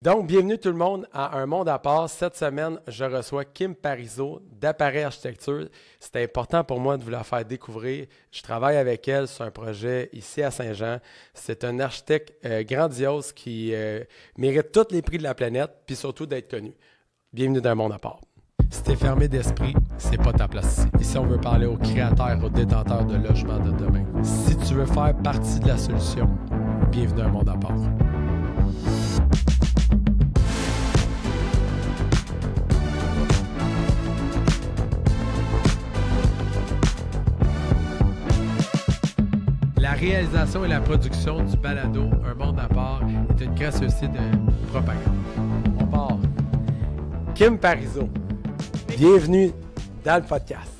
Donc, bienvenue tout le monde à Un Monde à part. Cette semaine, je reçois Kim Parizeau d'Appareil Architecture. C'est important pour moi de vous la faire découvrir. Je travaille avec elle sur un projet ici à Saint-Jean. C'est un architecte euh, grandiose qui euh, mérite tous les prix de la planète, puis surtout d'être connu. Bienvenue dans Un Monde à part. Si t'es fermé d'esprit, c'est pas ta place ici. Ici, on veut parler aux créateurs, aux détenteurs de logements de demain. Si tu veux faire partie de la solution, bienvenue dans Un Monde à part. Réalisation et la production du balado Un monde à part est une gracieuseté de propagande. On part. Kim Parizeau, bienvenue dans le podcast.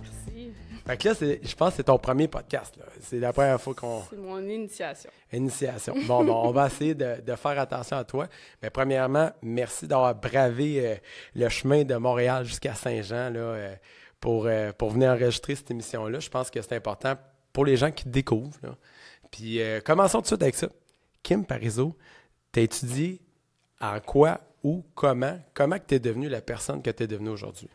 Merci. Fait que là, c'est- je pense que c'est ton premier podcast. C'est la première fois qu'on... C'est mon initiation. Initiation. Bon, bon, on va essayer de, de faire attention à toi. Mais premièrement, merci d'avoir bravé euh, le chemin de Montréal jusqu'à Saint-Jean là, euh, pour, euh, pour venir enregistrer cette émission-là. Je pense que c'est important pour les gens qui te découvrent. là. Puis euh, commençons tout de suite avec ça. Kim Parizeau, tu as étudié en quoi, où, comment, comment que tu es devenue la personne que tu es devenue aujourd'hui?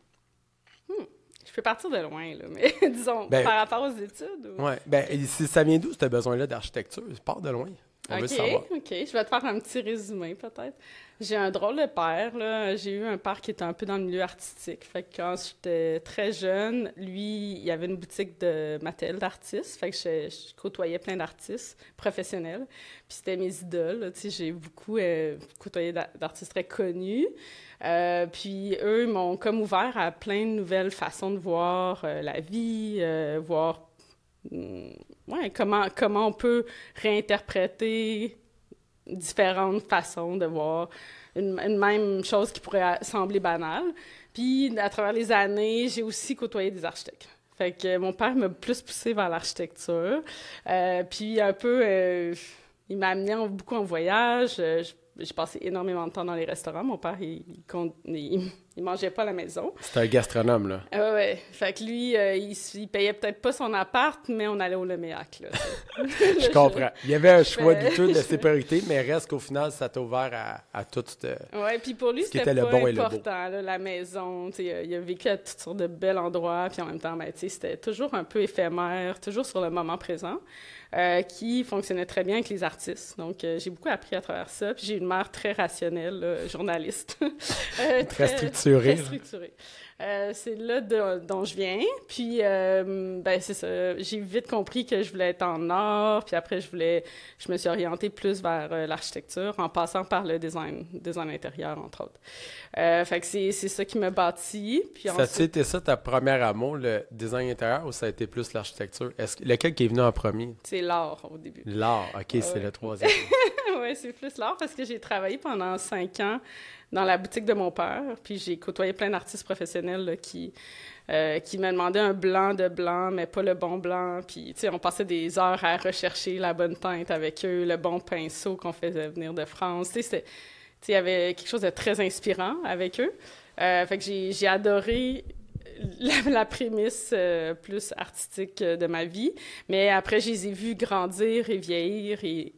Je peux partir de loin, là, mais disons, Ben- par rapport aux études. ou- Ouais. Ben, si ça vient d'où, ce besoin-là d'architecture? Part de loin. On veut OK, savoir. OK. Je vais te faire un petit résumé, peut-être. J'ai un drôle de père. J'ai eu un père qui était un peu dans le milieu artistique. Quand j'étais très jeune, lui, il avait une boutique de matériel d'artistes. Je, côtoyais plein d'artistes professionnels. Puis c'était mes idoles, j'ai beaucoup euh, côtoyé d'a- d'artistes très connus. Euh, puis eux m'ont comme ouvert à plein de nouvelles façons de voir euh, la vie, voir mm, comment on peut réinterpréter différentes façons de voir une, même chose qui pourrait sembler banale. Puis, à travers les années, j'ai aussi côtoyé des architectes. Fait que mon père m'a plus poussé vers l'architecture. Euh, puis, un peu, euh, il m'a amené en- beaucoup en voyage. Euh, J'ai passé énormément de temps dans les restaurants. Mon père, il, il, il- il mangeait pas à la maison. C'est un gastronome, là. Ah ouais. Fait que lui, euh, il, il payait peut-être pas son appart, mais on allait au Leméac, là. Je comprends. Il y avait un choix fais- douteux de sécurité, mais reste qu'au final, ça t'a ouvert à, à tout. euh, Ouais, puis pour lui, Ce qui c'était pas le bon important, là, la maison. Il a, vécu à toutes sortes de bels endroits, puis en même temps, ben, c'était toujours un peu éphémère, toujours sur le moment présent, euh, qui fonctionnait très bien avec les artistes. Donc, euh, j'ai beaucoup appris à travers ça. Puis j'ai une mère très rationnelle, là, journaliste. Très structurée, Très là. structurée. Euh, c'est là de- dont je viens. Puis, euh, ben, c'est ça. J'ai vite compris que je voulais être en art. Puis après, je voulais, je me suis orientée plus vers euh, l'architecture en passant par le design, design intérieur, entre autres. Euh, fait que c'est, ça qui m'a bâti. Puis Ça ensuite, été ça ta première amour, le design intérieur, ou ça a été plus l'architecture? Est-ce que, lequel qui est venu en premier? c'est l'art au début. L'art. OK, c'est le troisième. oui, c'est plus l'art parce que j'ai travaillé pendant cinq ans dans la boutique de mon père. Puis j'ai côtoyé plein d'artistes professionnels qui, euh, qui me demandaient un blanc de blanc, mais pas le bon blanc. Puis, tu sais, on passait des heures à rechercher la bonne teinte avec eux, le bon pinceau qu'on faisait venir de France. Tu sais, il y avait quelque chose de très inspirant avec eux. Euh, fait que j'ai adoré la, prémisse euh, plus artistique de ma vie. Mais après, je les ai vus grandir et vieillir et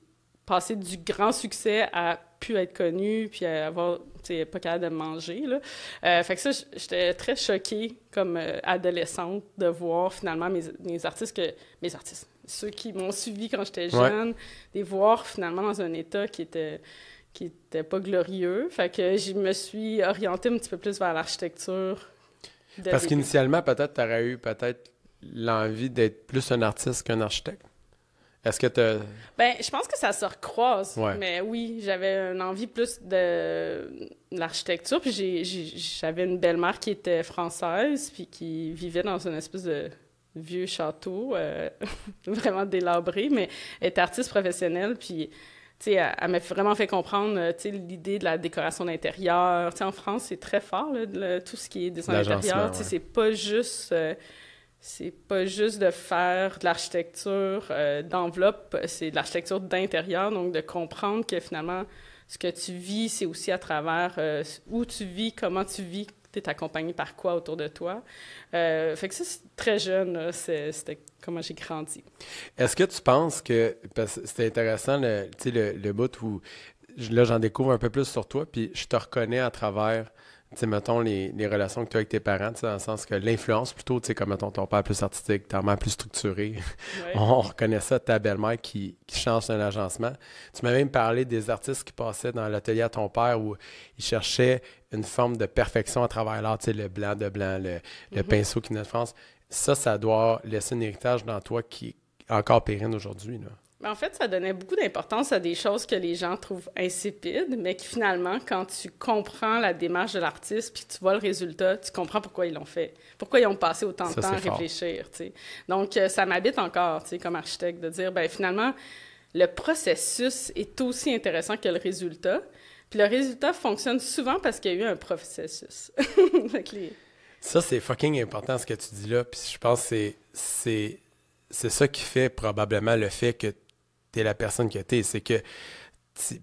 passer du grand succès à plus être connu, puis à avoir, pas capable de manger, là. Euh, fait que ça, j'étais très choquée comme euh, adolescente de voir finalement mes, mes artistes, que, mes artistes, ceux qui m'ont suivi quand j'étais Ouais. jeune, les voir finalement dans un état qui était qui était pas glorieux. Fait que je me suis orientée un petit peu plus vers l'architecture. Parce qu'initialement, peut-être, tu aurais eu peut-être l'envie d'être plus un artiste qu'un architecte. Est-ce que tu Ben, je pense que ça se recroise. Ouais. Mais oui, j'avais une envie plus de l'architecture. Puis j'avais une belle-mère qui était française, puis qui vivait dans une espèce de vieux château, euh, vraiment délabré, mais elle était artiste professionnelle. Puis, tu sais, elle, elle m'a vraiment fait comprendre, euh, tu sais, l'idée de la décoration d'intérieur. Tu sais, en France, c'est très fort, là, le- tout ce qui est design L'agencement, d'intérieur. Tu sais, ouais. c'est pas juste... euh, c'est pas juste de faire de l'architecture euh, d'enveloppe, c'est de l'architecture d'intérieur, donc de comprendre que finalement, ce que tu vis, c'est aussi à travers euh, où tu vis, comment tu vis, tu es accompagné par quoi autour de toi. Euh, fait que ça, c'est très jeune, c'était comment j'ai grandi. Est-ce que tu penses que, parce que c'était intéressant, le, le, le bout où là, j'en découvre un peu plus sur toi, puis je te reconnais à travers sais, mettons, les, les, relations que tu as avec tes parents, dans le sens que l'influence, plutôt, tu sais, comme, mettons, ton père plus artistique, ta mère plus structurée, on reconnaît ça, ta belle-mère qui, qui change un agencement. Tu m'as même parlé des artistes qui passaient dans l'atelier à ton père où ils cherchaient une forme de perfection à travers l'art, tu sais, le blanc de blanc, le, le mm-hmm. pinceau qui naît de France. Ça, ça doit laisser un héritage dans toi qui est encore pérenne aujourd'hui, là. En fait, ça donnait beaucoup d'importance à des choses que les gens trouvent insipides, mais qui finalement, quand tu comprends la démarche de l'artiste puis tu vois le résultat, tu comprends pourquoi ils l'ont fait, pourquoi ils ont passé autant de temps à réfléchir. Donc, euh, ça m'habite encore comme architecte de dire, ben finalement, le processus est aussi intéressant que le résultat. Puis le résultat fonctionne souvent parce qu'il y a eu un processus. Ça, c'est fucking important ce que tu dis là. Puis je pense que c'est c'est ça qui fait probablement le fait que tu es la personne que tu es. C'est que.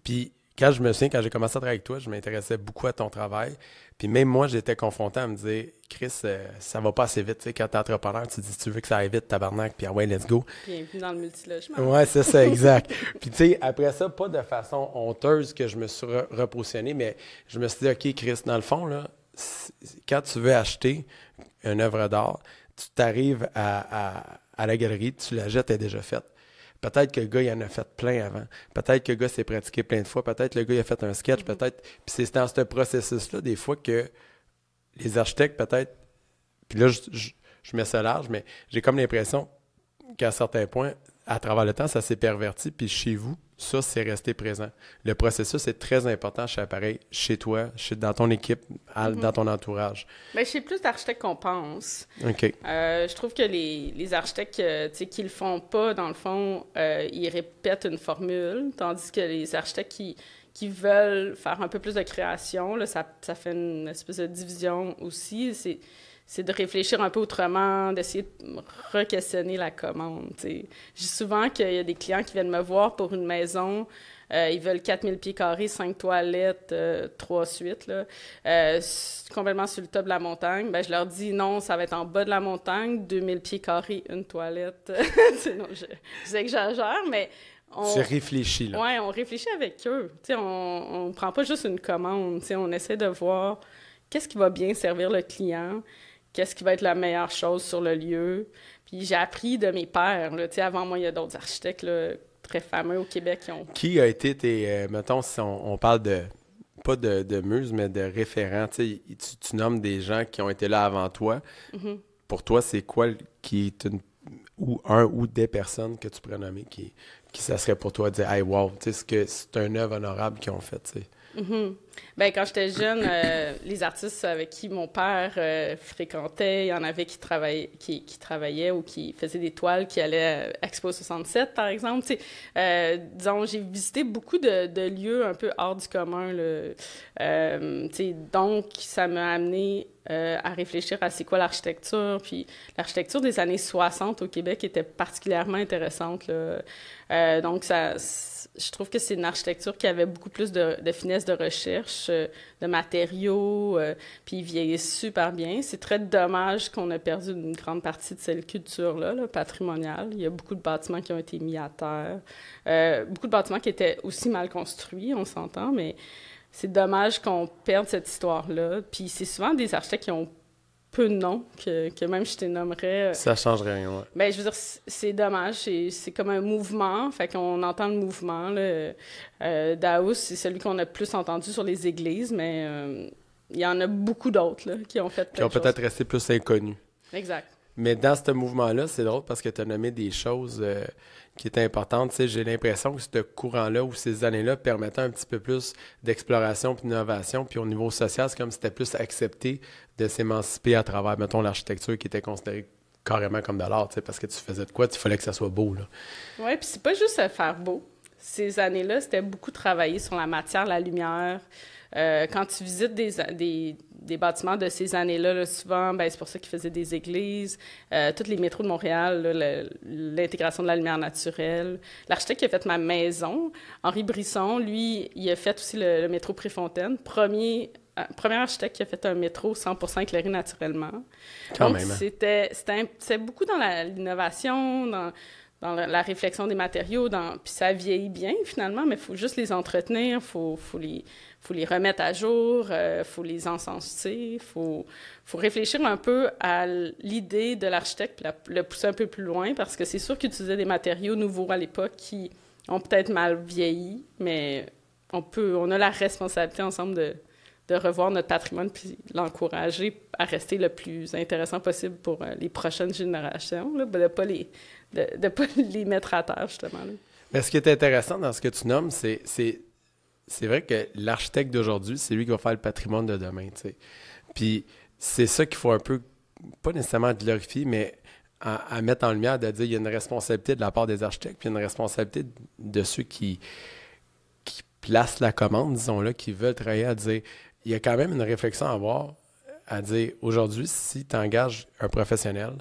Puis quand je me souviens, quand j'ai commencé à travailler avec toi, je m'intéressais beaucoup à ton travail. Puis même moi, j'étais confronté à me dire, Chris, euh, ça va pas assez vite. Tu sais, quand t'es entrepreneur, tu dis, tu veux que ça aille vite, tabarnak, puis ah ouais, let's go. Bienvenue dans le multilogement. Ouais, c'est ça, exact. puis tu sais, après ça, pas de façon honteuse que je me suis repositionné, mais je me suis dit, OK, Chris, dans le fond, là, quand tu veux acheter une œuvre d'art, tu t'arrives à, à, à la galerie, tu la jettes, elle est déjà faite. Peut-être que le gars, il en a fait plein avant. Peut-être que le gars s'est pratiqué plein de fois. Peut-être que le gars, il a fait un sketch. Mm-hmm. Peut-être. Puis c'est dans ce processus-là, des fois, que les architectes, peut-être. Puis là, je, je, mets ça large, mais j'ai comme l'impression qu'à certains points, à travers le temps, ça s'est perverti. Puis chez vous, ça, c'est resté présent. Le processus est très important chez Appareil, chez toi, chez, dans ton équipe, mm-hmm. dans ton entourage. Bien, chez plus d'architectes qu'on pense. OK. Euh, je trouve que les, les architectes euh, qui le font pas, dans le fond, euh, ils répètent une formule, tandis que les architectes qui, qui veulent faire un peu plus de création, là, ça, ça fait une espèce de division aussi. C'est c'est de réfléchir un peu autrement, d'essayer de re-questionner la commande. J'ai souvent qu'il y a des clients qui viennent me voir pour une maison, euh, ils veulent 4000 pieds carrés, 5 toilettes, euh, 3 suites, là, euh, complètement sur le top de la montagne. Ben, je leur dis non, ça va être en bas de la montagne, 2000 pieds carrés, une toilette. non, je, j'exagère, mais on, tu réfléchis, là. Oui, on réfléchit avec eux. on ne prend pas juste une commande. On essaie de voir qu'est-ce qui va bien servir le client, qu'est-ce qui va être la meilleure chose sur le lieu. Puis j'ai appris de mes pères. Là, avant moi, il y a d'autres architectes là, très fameux au Québec qui ont. Qui a été tes. Euh, mettons, si on, parle de. Pas de, de muse, mais de référents. Tu, tu, nommes des gens qui ont été là avant toi. Mm-hmm. Pour toi, c'est quoi qui est une. Ou un ou des personnes que tu pourrais nommer qui, qui ça serait pour toi de dire, hey, wow, tu sais, c'est un œuvre honorable qu'ils ont fait, tu sais? Ben, quand j'étais jeune, euh, les artistes avec qui mon père euh, fréquentait, il y en avait qui, travaillaient, qui, travaillaient ou qui faisaient des toiles qui allaient à Expo 67, par exemple. Euh, disons, j'ai visité beaucoup de, lieux un peu hors du commun. Là. donc, ça m'a amené à réfléchir à c'est quoi l'architecture. Puis l'architecture des années 60 au Québec était particulièrement intéressante. Donc, ça je trouve que c'est une architecture qui avait beaucoup plus de, finesse de recherche, euh, de matériaux, euh, puis il vieillit super bien. C'est très dommage qu'on ait perdu une grande partie de cette culture-là, là, patrimoniale. Il y a beaucoup de bâtiments qui ont été mis à terre, euh, beaucoup de bâtiments qui étaient aussi mal construits, on s'entend, mais c'est dommage qu'on perde cette histoire-là. Puis c'est souvent des architectes qui ont peu de noms que, que même je te nommerais. Euh, ça change rien, ouais. Ben, je veux dire, c'est dommage. C'est comme un mouvement. Fait qu'on entend le mouvement. Là. Euh, Daous, c'est celui qu'on a plus entendu sur les églises, mais euh, il y en a beaucoup d'autres qui ont fait Qui ont peut-être resté plus inconnus. Exact. Mais dans ce mouvement-là, c'est drôle parce que tu as nommé des choses qui est importante. J'ai l'impression que ce courant-là ou ces années-là permettaient un petit peu plus d'exploration puis d'innovation. Puis au niveau social, c'est comme si c'était plus accepté de s'émanciper à travers, mettons, l'architecture qui était considérée carrément comme de l'art, parce que tu faisais de quoi, il fallait que ça soit beau. Oui, puis c'est pas juste faire beau. Ces années-là, c'était beaucoup travailler sur la matière, la lumière. Euh, quand tu visites des, des, des bâtiments de ces années-là, souvent, ben, c'est pour ça qu'ils faisaient des églises, euh, tous les métros de Montréal, l'intégration de la lumière naturelle. L'architecte qui a fait ma maison, Henri Brisson, lui, il a fait aussi le, métro Préfontaine, premier euh, premier architecte qui a fait un métro 100% éclairé naturellement. Quand même. Hein. C'était beaucoup dans l'innovation, dans, dans la, réflexion des matériaux, dans, puis ça vieillit bien finalement, mais il faut juste les entretenir, il faut, faut, les, faut les remettre à jour, euh, faut les encenser, faut, faut réfléchir un peu à l'idée de l'architecte, puis le pousser un peu plus loin, parce que c'est sûr qu'utiliser des matériaux nouveaux à l'époque qui ont peut-être mal vieilli, mais on, peut, on a la responsabilité ensemble de, de revoir notre patrimoine puis l'encourager à rester le plus intéressant possible pour euh, les prochaines générations, là, de ne pas, les, de, pas les mettre à terre, justement. Mais ce qui est intéressant dans ce que tu nommes, c'est, c'est, vrai que l'architecte d'aujourd'hui, c'est lui qui va faire le patrimoine de demain. sais. Puis c'est ça qu'il faut un peu, pas nécessairement glorifier, mais à, mettre en lumière, de dire qu'il y a une responsabilité de la part des architectes, puis une responsabilité de ceux qui, qui placent la commande, disons-là, qui veulent travailler à dire il y a quand même une réflexion à avoir, à dire aujourd'hui, si tu engages un professionnel,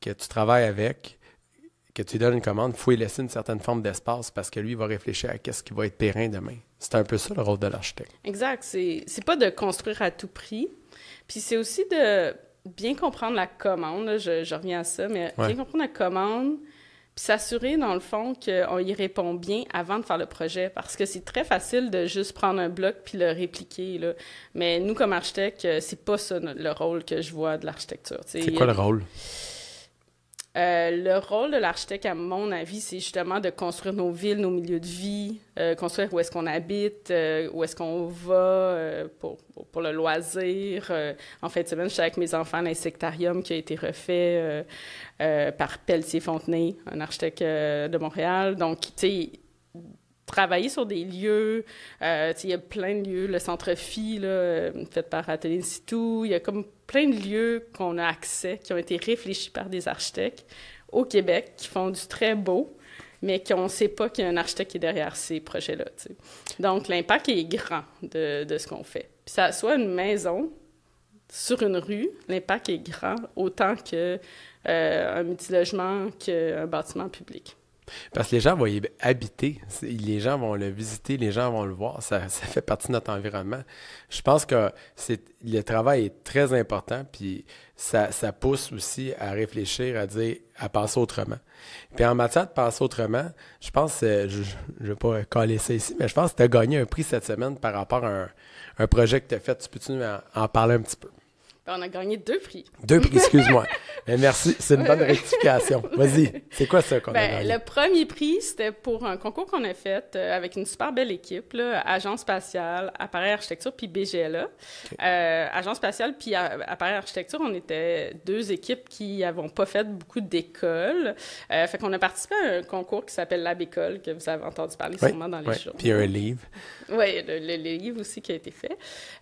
que tu travailles avec, que tu lui donnes une commande, il faut lui laisser une certaine forme d'espace parce que lui, il va réfléchir à qu'est-ce qui va être périn demain. C'est un peu ça le rôle de l'architecte. Exact. C'est, c'est pas de construire à tout prix. Puis c'est aussi de bien comprendre la commande. Je, reviens à ça, mais bien comprendre la commande, puis s'assurer, dans le fond, qu'on y répond bien avant de faire le projet. Parce que c'est très facile de juste prendre un bloc puis le répliquer. Là. Mais nous, comme architectes, c'est pas ça le rôle que je vois de l'architecture. C'est quoi le rôle? Euh, le rôle de l'architecte, à mon avis, c'est justement de construire nos villes, nos milieux de vie, euh, construire où est-ce qu'on habite, euh, où est-ce qu'on va pour, le loisir. en fin de semaine, je suis avec mes enfants à l'insectarium qui a été refait par Pelletier-Fontenay, un architecte de Montréal. Donc, tu sais, travailler sur des lieux. Euh, il y a plein de lieux, le centre Phi, là, fait par Atelier Situ. Il y a comme plein de lieux qu'on a accès, qui ont été réfléchis par des architectes au Québec, qui font du très beau, mais qu'on ne sait pas qu'il y a un architecte qui est derrière ces projets-là. Donc, l'impact est grand de, de ce qu'on fait. Puis ça soit une maison sur une rue, l'impact est grand autant que euh, un multilogement qu'un bâtiment public. Parce que les gens vont y habiter, les gens vont le visiter, les gens vont le voir, ça, fait partie de notre environnement. Je pense que le travail est très important, puis ça, pousse aussi à réfléchir, à dire, à penser autrement. Puis en matière de penser autrement, je pense, je ne vais pas coller ça ici, mais je pense que tu as gagné un prix cette semaine par rapport à un, projet que tu as fait. Tu peux-tu en parler un petit peu? Ben, on a gagné deux prix. Deux prix, excuse-moi. Mais merci, c'est une bonne rectification. Vas-y, c'est quoi ça qu'on a ben, gagné? Le premier prix, c'était pour un concours qu'on a fait euh, avec une super belle équipe, là, Agence spatiale, Appareil Architecture, puis BGLA. Euh, Agence spatiale, puis Appareil Architecture, on était deux équipes qui n'avons pas fait beaucoup d'écoles. Euh, fait qu'on a participé à un concours qui s'appelle École, que vous avez entendu parler sûrement dans les oui. jours. Puis un livre. Oui, le, le, livre aussi qui a été fait.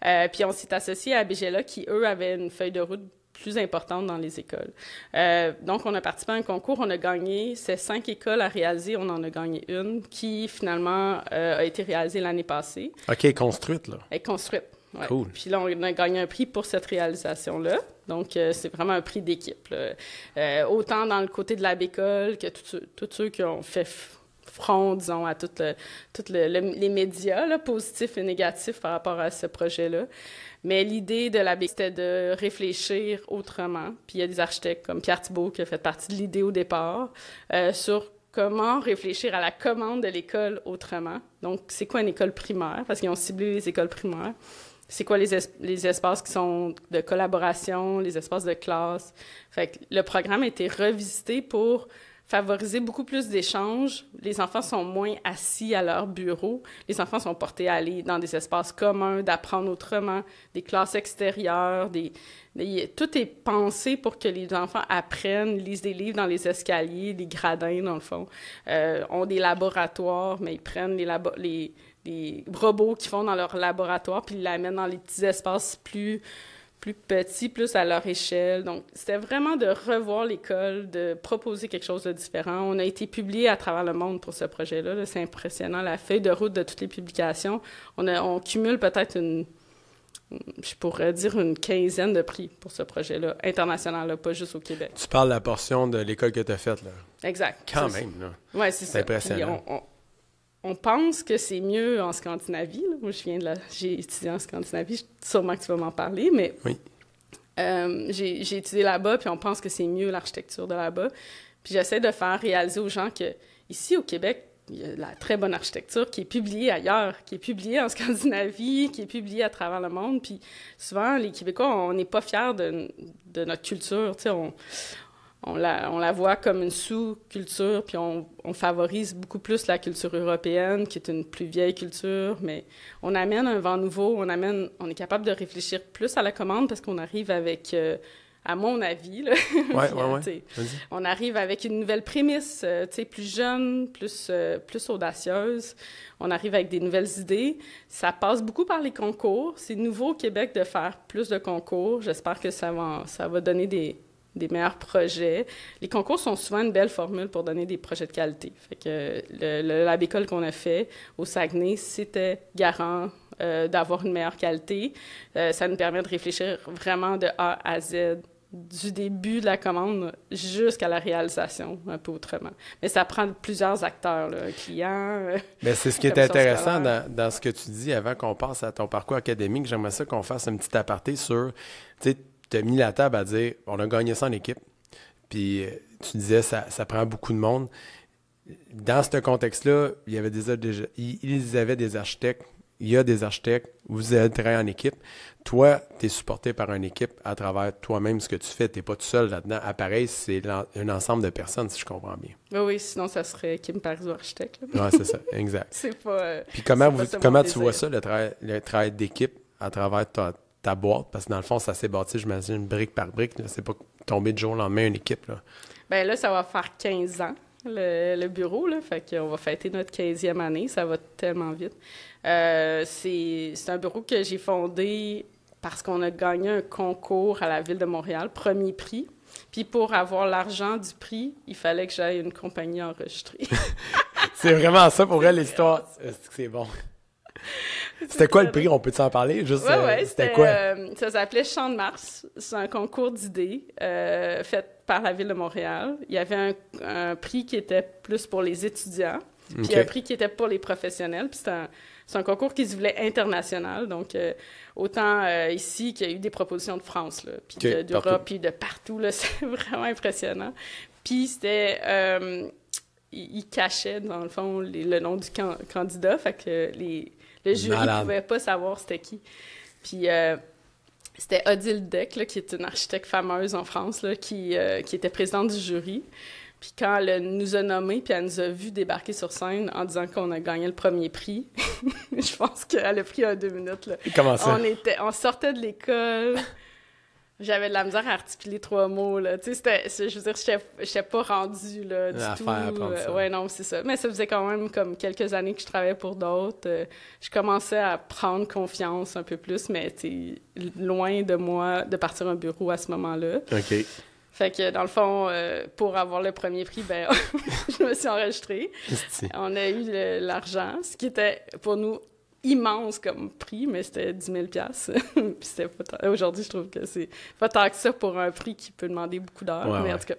Euh, puis on s'est associé à BGLA qui, eux, avaient une feuille de route plus importante dans les écoles. Euh, donc, on a participé à un concours, on a gagné, ces cinq écoles à réaliser, on en a gagné une qui, finalement, euh, a été réalisée l'année passée. OK, construite, là. Elle est construite, ouais. Cool. Puis là, on a gagné un prix pour cette réalisation-là. Donc, euh, c'est vraiment un prix d'équipe. autant dans le côté de la bécole que tous ceux qui ont fait front, disons, à tous les médias, là, positifs et négatifs par rapport à ce projet-là. Mais l'idée de la c'était de réfléchir autrement. Puis il y a des architectes comme Pierre Thibault qui a fait partie de l'idée au départ euh, sur comment réfléchir à la commande de l'école autrement. Donc, c'est quoi une école primaire? Parce qu'ils ont ciblé les écoles primaires. C'est quoi les, les, espaces qui sont de collaboration, les espaces de classe? Fait que le programme a été revisité pour favoriser beaucoup plus d'échanges. Les enfants sont moins assis à leur bureau. Les enfants sont portés à aller dans des espaces communs, d'apprendre autrement, des classes extérieures, des, tout est pensé pour que les enfants apprennent, lisent des livres dans les escaliers, des gradins, dans le fond, euh, ont des laboratoires, mais ils prennent les, les, les robots qu'ils font dans leur laboratoire, puis ils l'amènent dans les petits espaces plus plus petits, plus à leur échelle. Donc, c'était vraiment de revoir l'école, de proposer quelque chose de différent. On a été publié à travers le monde pour ce projet-là. c'est impressionnant. La feuille de route de toutes les publications, on, a, on cumule peut-être une, je pourrais dire une quinzaine de prix pour ce projet-là, international, pas juste au Québec. Tu parles de la portion de l'école que tu as faite, là. Exact. Quand même, là. Oui, c'est ça. impressionnant on pense que c'est mieux en Scandinavie. Moi, je viens de la... J'ai étudié en Scandinavie. Sûrement que tu vas m'en parler, mais... Oui. Euh, j'ai étudié là-bas, puis on pense que c'est mieux l'architecture de là-bas. Puis j'essaie de faire réaliser aux gens que ici au Québec, il y a la très bonne architecture qui est publiée ailleurs, qui est publiée en Scandinavie, qui est publiée à travers le monde. Puis souvent, les Québécois, on n'est pas fiers de, de, notre culture. Tu sais, on, on, la, on la voit comme une sous-culture, puis on, on, favorise beaucoup plus la culture européenne, qui est une plus vieille culture. Mais on amène un vent nouveau, on, amène, on est capable de réfléchir plus à la commande parce qu'on arrive avec... Euh, à mon avis. Là. Ouais, ouais, ouais. on arrive avec une nouvelle prémisse, euh, plus jeune, plus, euh, plus audacieuse. On arrive avec des nouvelles idées. Ça passe beaucoup par les concours. C'est nouveau au Québec de faire plus de concours. J'espère que ça va, ça va donner des, des meilleurs projets. Les concours sont souvent une belle formule pour donner des projets de qualité. Fait que le, le lab école qu'on a fait au Saguenay, c'était garant euh, d'avoir une meilleure qualité. Euh, ça nous permet de réfléchir vraiment de A à Z du début de la commande jusqu'à la réalisation, un peu autrement. Mais ça prend plusieurs acteurs, là, clients. Euh, Mais c'est ce qui est intéressant dans, dans, ce que tu dis avant qu'on passe à ton parcours académique. J'aimerais ça qu'on fasse un petit aparté sur, tu as mis la table à dire, on a gagné ça en équipe. Puis tu disais, ça, ça prend beaucoup de monde. Dans ce contexte-là, il y avait des, ils avaient des architectes il y a des architectes, vous êtes travaillé en équipe. Toi, tu es supporté par une équipe à travers toi-même ce que tu fais. Tu n'es pas tout seul là-dedans. Appareil, c'est un ensemble de personnes, si je comprends bien. Oui, oui, sinon ça serait Kim Parizeau architecte. Oui, c'est ça, exact. c'est pas. Euh, Puis comment, vous, comment tu vois ça, le, travail, le travail d'équipe à travers ta, ta, boîte? Parce que dans le fond, ça s'est bâti, je m'imagine, brique par brique. C'est pas tombé de jour au lendemain une équipe. Là. Bien là, ça va faire 15 ans le, bureau. Là, fait qu'on va fêter notre 15e année. Ça va tellement vite. Euh, c'est un bureau que j'ai fondé parce qu'on a gagné un concours à la Ville de Montréal, premier prix. Puis pour avoir l'argent du prix, il fallait que j'aille une compagnie enregistrée. c'est vraiment ça pour elle, l'histoire. C'est bon? C'était quoi le prix? On peut s'en parler? Juste, ouais, ouais, c'était quoi? Euh, ça s'appelait Champ de Mars. C'est un concours d'idées euh, fait par la Ville de Montréal. Il y avait un, prix qui était plus pour les étudiants, puis un prix qui était pour les professionnels. Puis c'est un, un, concours qui se voulait international. Donc, euh, autant ici qu'il y a eu des propositions de France, là, puis d'Europe, puis de partout. C'est vraiment impressionnant. Puis c'était il, cachait, dans le fond, le nom du candidat. Fait que les, le jury ne pouvait pas savoir c'était qui. Puis euh, c'était Odile Deck, qui est une architecte fameuse en France, là, qui, euh, qui était présidente du jury. Puis quand elle nous a nommés, puis elle nous a vus débarquer sur scène en disant qu'on a gagné le premier prix, je pense qu'elle a pris un deux minutes. Là. Comment ça? On, était, on sortait de l'école. J'avais de la misère à articuler trois mots, là. Tu sais, je veux dire, je n'étais pas rendue, là, du tout. Euh, ouais, non, c'est ça. Mais ça faisait quand même comme quelques années que je travaillais pour d'autres. Euh, je commençais à prendre confiance un peu plus, mais tu loin de moi de partir un bureau à ce moment-là. OK. Fait que, dans le fond, euh, pour avoir le premier prix, ben, je me suis enregistrée. On a eu l'argent, ce qui était pour nous immense comme prix, mais c'était 10 000 Aujourd'hui, je trouve que c'est pas tant que ça pour un prix qui peut demander beaucoup d'heures, mais en tout cas...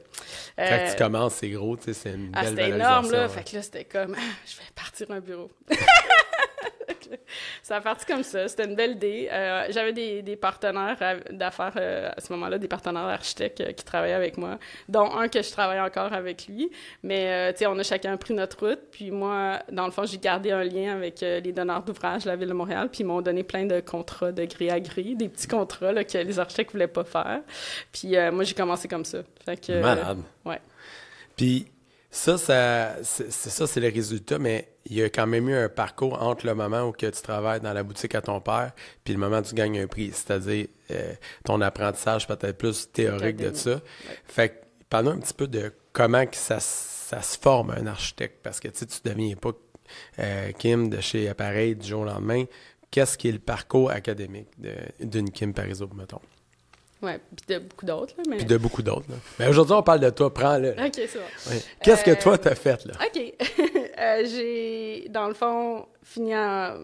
Quand tu euh, commences, c'est gros, tu sais, c'est une ah, belle C'était énorme, là. Fait que là, c'était comme, je vais partir un bureau. ça a parti comme ça. C'était une belle idée. Euh, j'avais des, des, partenaires d'affaires euh, à ce moment-là, des partenaires architectes euh, qui travaillaient avec moi, dont un que je travaille encore avec lui. Mais, tu sais, on a chacun pris notre route. Puis moi, dans le fond, j'ai gardé un lien avec les donneurs d'ouvrage de la Ville de Montréal. Puis ils m'ont donné plein de contrats de gré à gré, des petits contrats là, que les architectes ne voulaient pas faire. Puis moi, j'ai commencé comme ça. Fait que, Malade. ouais. Puis ça, ça c'est ça, c'est le résultat, mais il y a quand même eu un parcours entre le moment où que tu travailles dans la boutique à ton père, puis le moment où tu gagnes un prix, c'est-à-dire euh, ton apprentissage peut-être plus théorique de ça. Fait que parle un petit peu de comment que ça, ça se forme un architecte, parce que tu sais, tu deviens pas euh, Kim de chez Appareil du jour au lendemain. Qu'est-ce qui est le parcours académique d'une Kim Parizeau, mettons? Oui, puis de beaucoup d'autres. Mais... Puis de beaucoup d'autres. Mais aujourd'hui, on parle de toi. Prends-le. OK, c'est bon. Qu'est-ce que toi, t'as fait, là? OK. Euh, j'ai, dans le fond, fini, à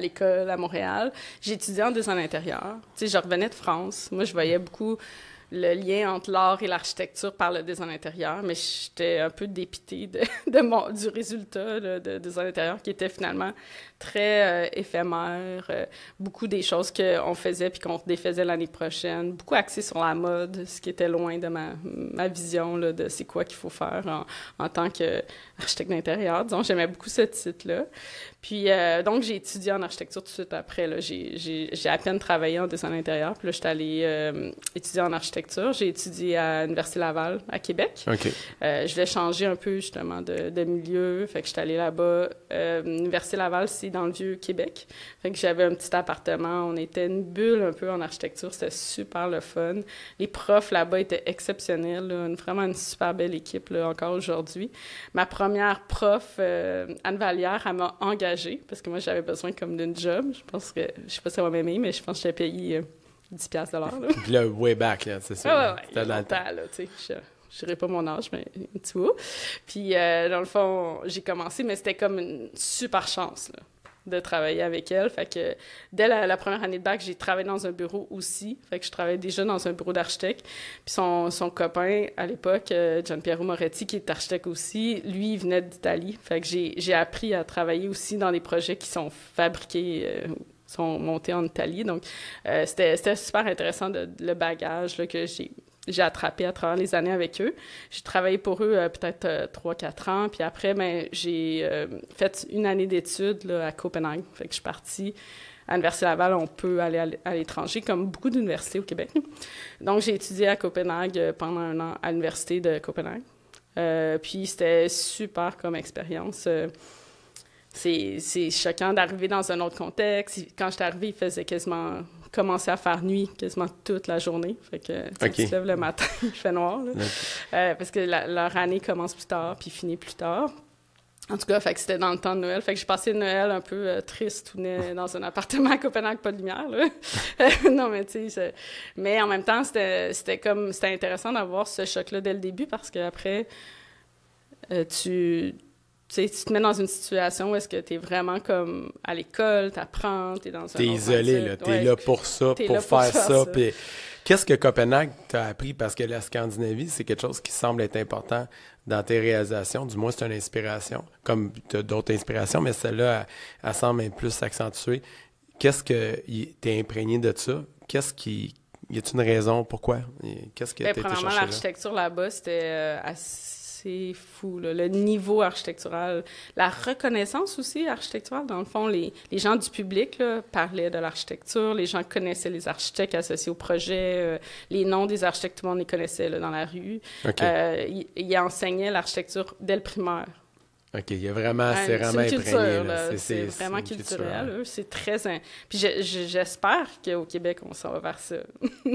l'école à Montréal. J'ai étudié en design intérieur. Tu sais, je revenais de France. Moi, je voyais beaucoup le lien entre l'art et l'architecture par le design intérieur, mais j'étais un peu dépitée de, mon, du résultat là, de design intérieur qui était finalement très euh, éphémère. Euh, beaucoup des choses qu'on faisait puis qu'on défaisait l'année prochaine. Beaucoup axé sur la mode, ce qui était loin de ma, vision là, de c'est quoi qu'il faut faire en, en tant qu'architecte d'intérieur. Disons, j'aimais beaucoup ce titre-là. Puis, euh, donc, j'ai étudié en architecture tout de suite après. J'ai à peine travaillé en design intérieur. Puis là, je suis allée étudier en architecture. J'ai étudié à l'Université Laval, à Québec. Euh, je voulais changer un peu, justement, de, de milieu. Fait que je suis allée là-bas. L'Université Laval, c'est dans le vieux Québec. Fait que j'avais un petit appartement. On était une bulle un peu en architecture. C'était super le fun. Les profs là-bas étaient exceptionnels. vraiment une super belle équipe, là, encore aujourd'hui. Ma première prof, Anne Vallière, elle m'a engagée parce que moi, j'avais besoin comme d'une job. Je pense que, je sais pas si ça va m'aimer, mais je pense que j'étais payé 10 pièces de l'heure. Puis là, way back, là, c'est ça. Ouais, ouais, C'était longtemps, là, tu sais. Je dirais pas mon âge, mais petit peu. Puis, euh, dans le fond, j'ai commencé, mais c'était comme une super chance, là de travailler avec elle. Fait que dès la, première année de bac, j'ai travaillé dans un bureau aussi. Fait que je travaillais déjà dans un bureau d'architecte. Puis son, son, copain, à l'époque, euh, Gian Piero Moretti, qui est architecte aussi, lui, il venait d'Italie. Fait que j'ai appris à travailler aussi dans des projets qui sont fabriqués, euh, sont montés en Italie. Donc, euh, c'était super intéressant de, le bagage que j'ai j'ai attrapé à travers les années avec eux. J'ai travaillé pour eux euh, peut-être euh, trois, quatre ans. Puis après, ben, j'ai euh, fait une année d'études à Copenhague. Fait que je suis partie à l'Université Laval. On peut aller à l'étranger, comme beaucoup d'universités au Québec. Donc, j'ai étudié à Copenhague pendant un an à l'Université de Copenhague. puis c'était super comme expérience. C'est choquant d'arriver dans un autre contexte. Quand je suis arrivée, il faisait quasiment commencé à faire nuit quasiment toute la journée. Fait que tu te lèves le matin, il fait noir. Euh, parce que leur année commence plus tard puis finit plus tard. En tout cas, fait que c'était dans le temps de Noël. Fait que j'ai passé Noël un peu euh, triste, tout dans un appartement à Copenhague, pas de lumière. non, mais tu sais, mais en même temps, c'était comme c'était intéressant d'avoir ce choc-là dès le début parce qu'après, euh, tu tu te mets dans une situation où est-ce que tu es vraiment comme à l'école, tu apprends, tu es dans un T'es isolé, là. Tu es là pour ça, pour faire, ça. qu'est-ce que Copenhague t'a appris? Parce que la Scandinavie, c'est quelque chose qui semble être important dans tes réalisations. Du moins, c'est une inspiration. Comme tu as d'autres inspirations, mais celle-là, elle, semble être plus accentuée. Qu'est-ce que t'es imprégné de ça? Qu'est-ce qui. Y a-t-il une raison pourquoi? Qu'est-ce que ben, tu été chercher l'architecture là-bas, c'était euh, assez c'est fou, le niveau architectural. La reconnaissance aussi architecturale, dans le fond, les, les gens du public parlaient de l'architecture, les gens connaissaient les architectes associés au projet, euh, les noms des architectes, tout le monde les connaissait dans la rue. Euh, ils, ils enseignaient l'architecture dès le primaire. OK, il y a vraiment, c'est vraiment imprégné. C'est vraiment culturel. C'est très... Puis j'espère qu'au Québec, on s'en va vers ça.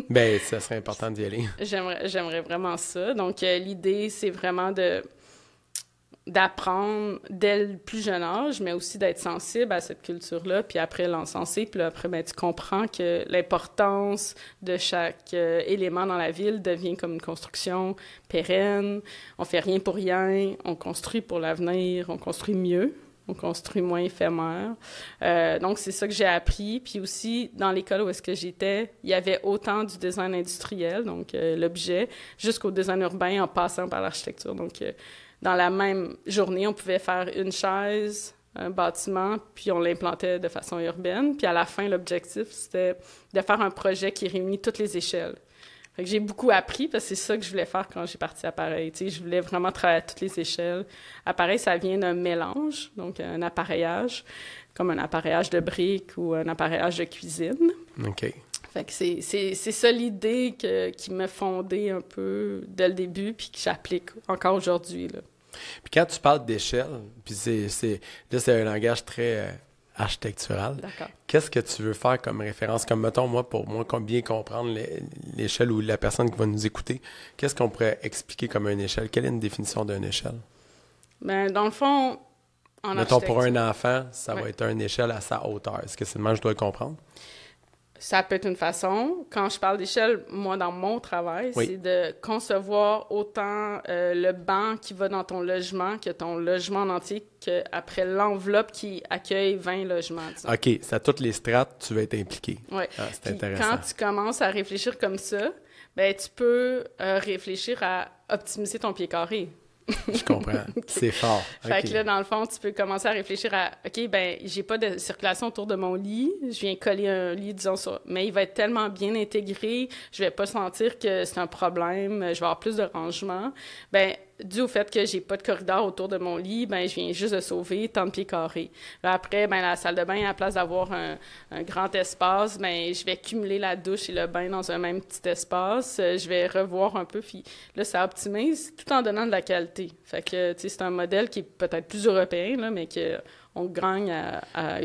ben, ça serait important d'y aller. J'aimerais vraiment ça. Donc, euh, l'idée, c'est vraiment de d'apprendre dès le plus jeune âge, mais aussi d'être sensible à cette culture-là, puis après l'encenser, puis après, ben, tu comprends que l'importance de chaque euh, élément dans la ville devient comme une construction pérenne. On fait rien pour rien, on construit pour l'avenir, on construit mieux, on construit moins éphémère. Euh, donc, c'est ça que j'ai appris. Puis aussi, dans l'école où est-ce que j'étais, il y avait autant du design industriel, donc euh, l'objet, jusqu'au design urbain en passant par l'architecture. Donc, dans la même journée, on pouvait faire une chaise, un bâtiment, puis on l'implantait de façon urbaine. Puis à la fin, l'objectif, c'était de faire un projet qui réunit toutes les échelles. J'ai beaucoup appris parce que c'est ça que je voulais faire quand j'ai parti à Pareil. Tu je voulais vraiment travailler à toutes les échelles. Appareil, ça vient d'un mélange, donc un appareillage, comme un appareillage de briques ou un appareillage de cuisine. OK. Fait que c'est, ça l'idée qui m'a fondé un peu dès le début, puis que j'applique encore aujourd'hui. Puis quand tu parles d'échelle, puis c'est, là, c'est un langage très euh, architectural. D'accord. Qu'est-ce que tu veux faire comme référence? Comme, mettons, moi, pour moi, bien comprendre l'échelle ou la personne qui va nous écouter, qu'est-ce qu'on pourrait expliquer comme une échelle? Quelle est une définition d'une échelle? Ben, dans le fond, en Mettons, pour un enfant, ça va être une échelle à sa hauteur. Est-ce que c'est le que je dois le comprendre? Ça peut être une façon. Quand je parle d'échelle, moi, dans mon travail, c'est de concevoir autant euh, le banc qui va dans ton logement que ton logement en entier, qu'après l'enveloppe qui accueille 20 logements. OK. Ça, toutes les strates, tu vas être impliqué. Oui. Ah, c'est intéressant. Quand tu commences à réfléchir comme ça, ben tu peux euh, réfléchir à optimiser ton pied carré. Je comprends. C'est fort. Fait que là, dans le fond, tu peux commencer à réfléchir à OK, ben j'ai pas de circulation autour de mon lit. Je viens coller un lit, disons ça. Mais il va être tellement bien intégré, je vais pas sentir que c'est un problème, je vais avoir plus de rangement. Ben dû au fait que j'ai pas de corridor autour de mon lit, ben je viens juste de sauver tant de pieds carrés. après, ben la salle de bain, à la place d'avoir un, grand espace, ben je vais cumuler la douche et le bain dans un même petit espace. Je vais revoir un peu, puis là, ça optimise tout en donnant de la qualité. Fait que, tu sais, c'est un modèle qui est peut-être plus européen, là, mais qu'on gagne à,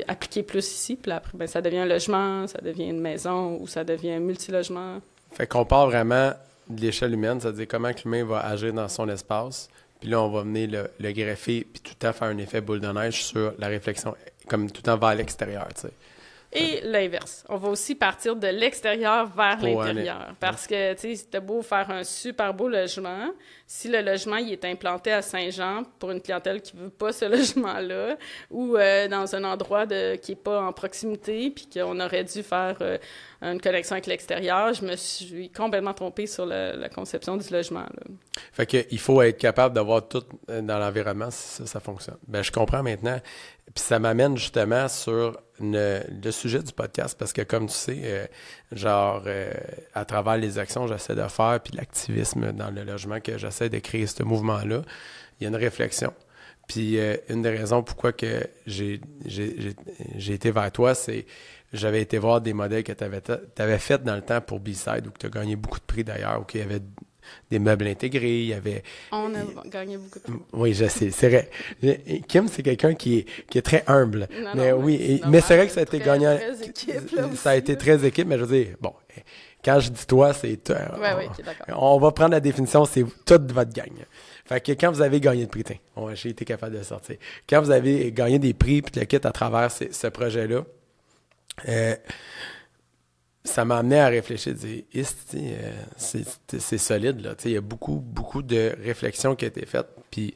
appliquer plus ici. Puis après, ben, ça devient un logement, ça devient une maison ou ça devient un multilogement. Fait qu'on part vraiment l'échelle humaine, c'est-à-dire comment l'humain va agir dans son espace. Puis là, on va venir le, greffer, puis tout le temps faire un effet boule de neige sur la réflexion, comme tout le temps vers l'extérieur, tu sais. Et l'inverse. On va aussi partir de l'extérieur vers l'intérieur. Parce que, tu sais, c'était beau faire un super beau logement. Si le logement il est implanté à Saint-Jean pour une clientèle qui veut pas ce logement-là, ou euh, dans un endroit de, qui est pas en proximité, puis qu'on aurait dû faire euh, une connexion avec l'extérieur, je me suis complètement trompée sur la conception du logement. Là. Fait qu'il faut être capable d'avoir tout euh, dans l'environnement si ça, ça fonctionne. Ben, je comprends maintenant. Puis ça m'amène justement sur le, sujet du podcast parce que comme tu sais, euh, genre euh, à travers les actions que j'essaie de faire puis l'activisme dans le logement que j'essaie de créer ce mouvement-là, il y a une réflexion. Puis une des raisons pourquoi que j'ai été vers toi, c'est j'avais été voir des modèles que tu avais, avais fait dans le temps pour B-Side, ou que tu as gagné beaucoup de prix d'ailleurs, ou qu'il y avait des meubles intégrés, il y avait... On a gagné beaucoup de prix. Oui, je sais, c'est vrai. Kim, c'est quelqu'un qui est, qui est très humble. mais oui, mais c'est vrai que ça a été gagnant. ça a été très équipe, mais je veux dire, bon, quand je dis toi, c'est... Oui, oui, d'accord. On va prendre la définition, c'est toute votre gang. Fait que quand vous avez gagné de prix, j'ai été capable de sortir. Quand vous avez gagné des prix puis le kit à travers ce projet-là, euh, ça m'a amené à réfléchir, dire, euh, c'est solide, là. Il y a beaucoup, beaucoup de réflexions qui ont été faites. Puis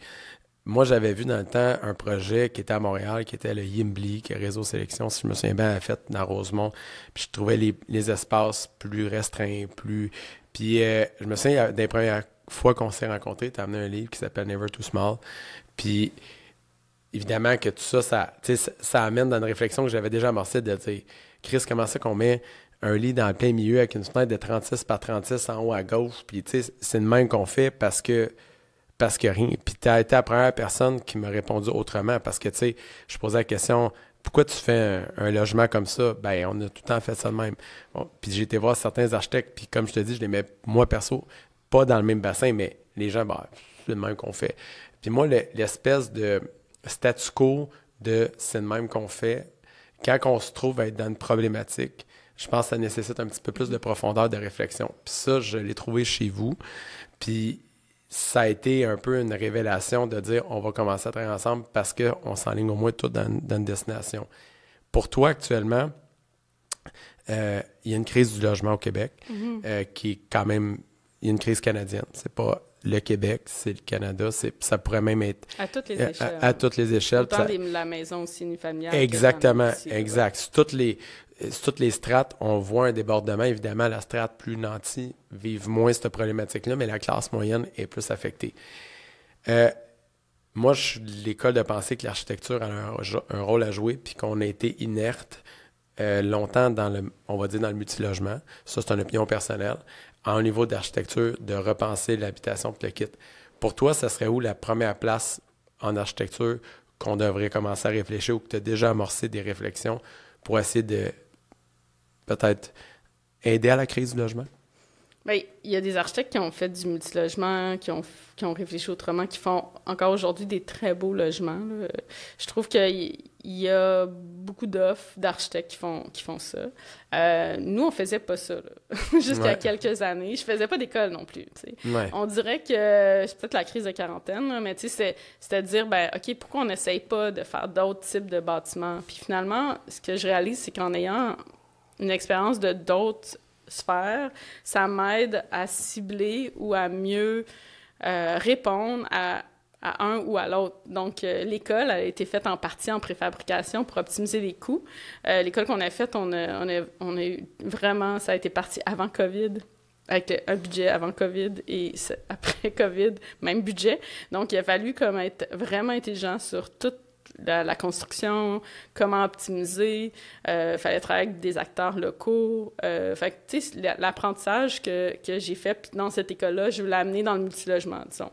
moi, j'avais vu dans le temps un projet qui était à Montréal, qui était le Yimbly, qui est Réseau Sélection, si je me souviens bien, a fait dans Rosemont. Puis je trouvais les, espaces plus restreints, plus. Puis euh, je me souviens, des premières fois qu'on s'est rencontrés, tu as amené un livre qui s'appelle Never Too Small. Puis évidemment que tout ça, ça, ça, amène dans une réflexion que j'avais déjà amorcée de dire Chris, comment ça qu'on met un lit dans le plein milieu avec une fenêtre de 36 par 36 en haut à gauche, puis c'est le même qu'on fait parce que parce que rien. Puis tu as été la première personne qui m'a répondu autrement parce que tu sais, je posais la question pourquoi tu fais un, logement comme ça? Ben, on a tout le temps fait ça de même. puis j'ai été voir certains architectes, puis comme je te dis, je les mets, moi perso, pas dans le même bassin, mais les gens, ben, c'est le même qu'on fait. Puis moi, l'espèce de statu quo de c'est le même qu'on fait, quand on se trouve à être dans une problématique, je pense que ça nécessite un petit peu plus de profondeur de réflexion. Puis ça, je l'ai trouvé chez vous. Puis ça a été un peu une révélation de dire on va commencer à travailler ensemble parce qu'on s'enligne au moins tout dans, une destination. Pour toi, actuellement, euh, il y a une crise du logement au Québec mm-hmm. euh, qui est quand même. Il y a une crise canadienne. C'est pas le Québec, c'est le Canada, ça pourrait même être à toutes les échelles. À, toutes les échelles. Autant la maison aussi familiale. Exactement, exact. toutes les toutes les strates, on voit un débordement. Évidemment, la strate plus nantie vive moins cette problématique-là, mais la classe moyenne est plus affectée. Euh, moi, je suis de l'école de penser que l'architecture a un, rôle à jouer, puis qu'on a été inerte euh, longtemps dans le, on va dire, dans le multilogement. Ça, c'est une opinion personnelle en niveau d'architecture, de repenser l'habitation pour le kit. Pour toi, ça serait où la première place en architecture qu'on devrait commencer à réfléchir ou que tu as déjà amorcé des réflexions pour essayer de peut-être aider à la crise du logement? Bien, il y a des architectes qui ont fait du multilogement, qui ont, qui ont réfléchi autrement, qui font encore aujourd'hui des très beaux logements. Je trouve qu'il y a beaucoup d'offres d'architectes qui font, qui font ça. Euh, nous, on faisait pas ça jusqu'à quelques années. Je faisais pas d'école non plus. On dirait que c'est peut-être la crise de quarantaine, mais c'est à dire, ben, OK, pourquoi on n'essaye pas de faire d'autres types de bâtiments? Puis finalement, ce que je réalise, c'est qu'en ayant une expérience de d'autres ça m'aide à cibler ou à mieux euh, répondre à, un ou à l'autre. Donc, euh, l'école a été faite en partie en préfabrication pour optimiser les coûts. Euh, l'école qu'on a faite, on a, on, a, on a eu vraiment, ça a été parti avant COVID. avec un budget avant COVID et après COVID, même budget. Donc, il a fallu comme être vraiment intelligent sur toute la, construction, comment optimiser. Euh, fallait travailler avec des acteurs locaux. Euh, fait tu sais, l'apprentissage que, que j'ai fait dans cette école-là, je veux l'amener dans le multilogement, disons.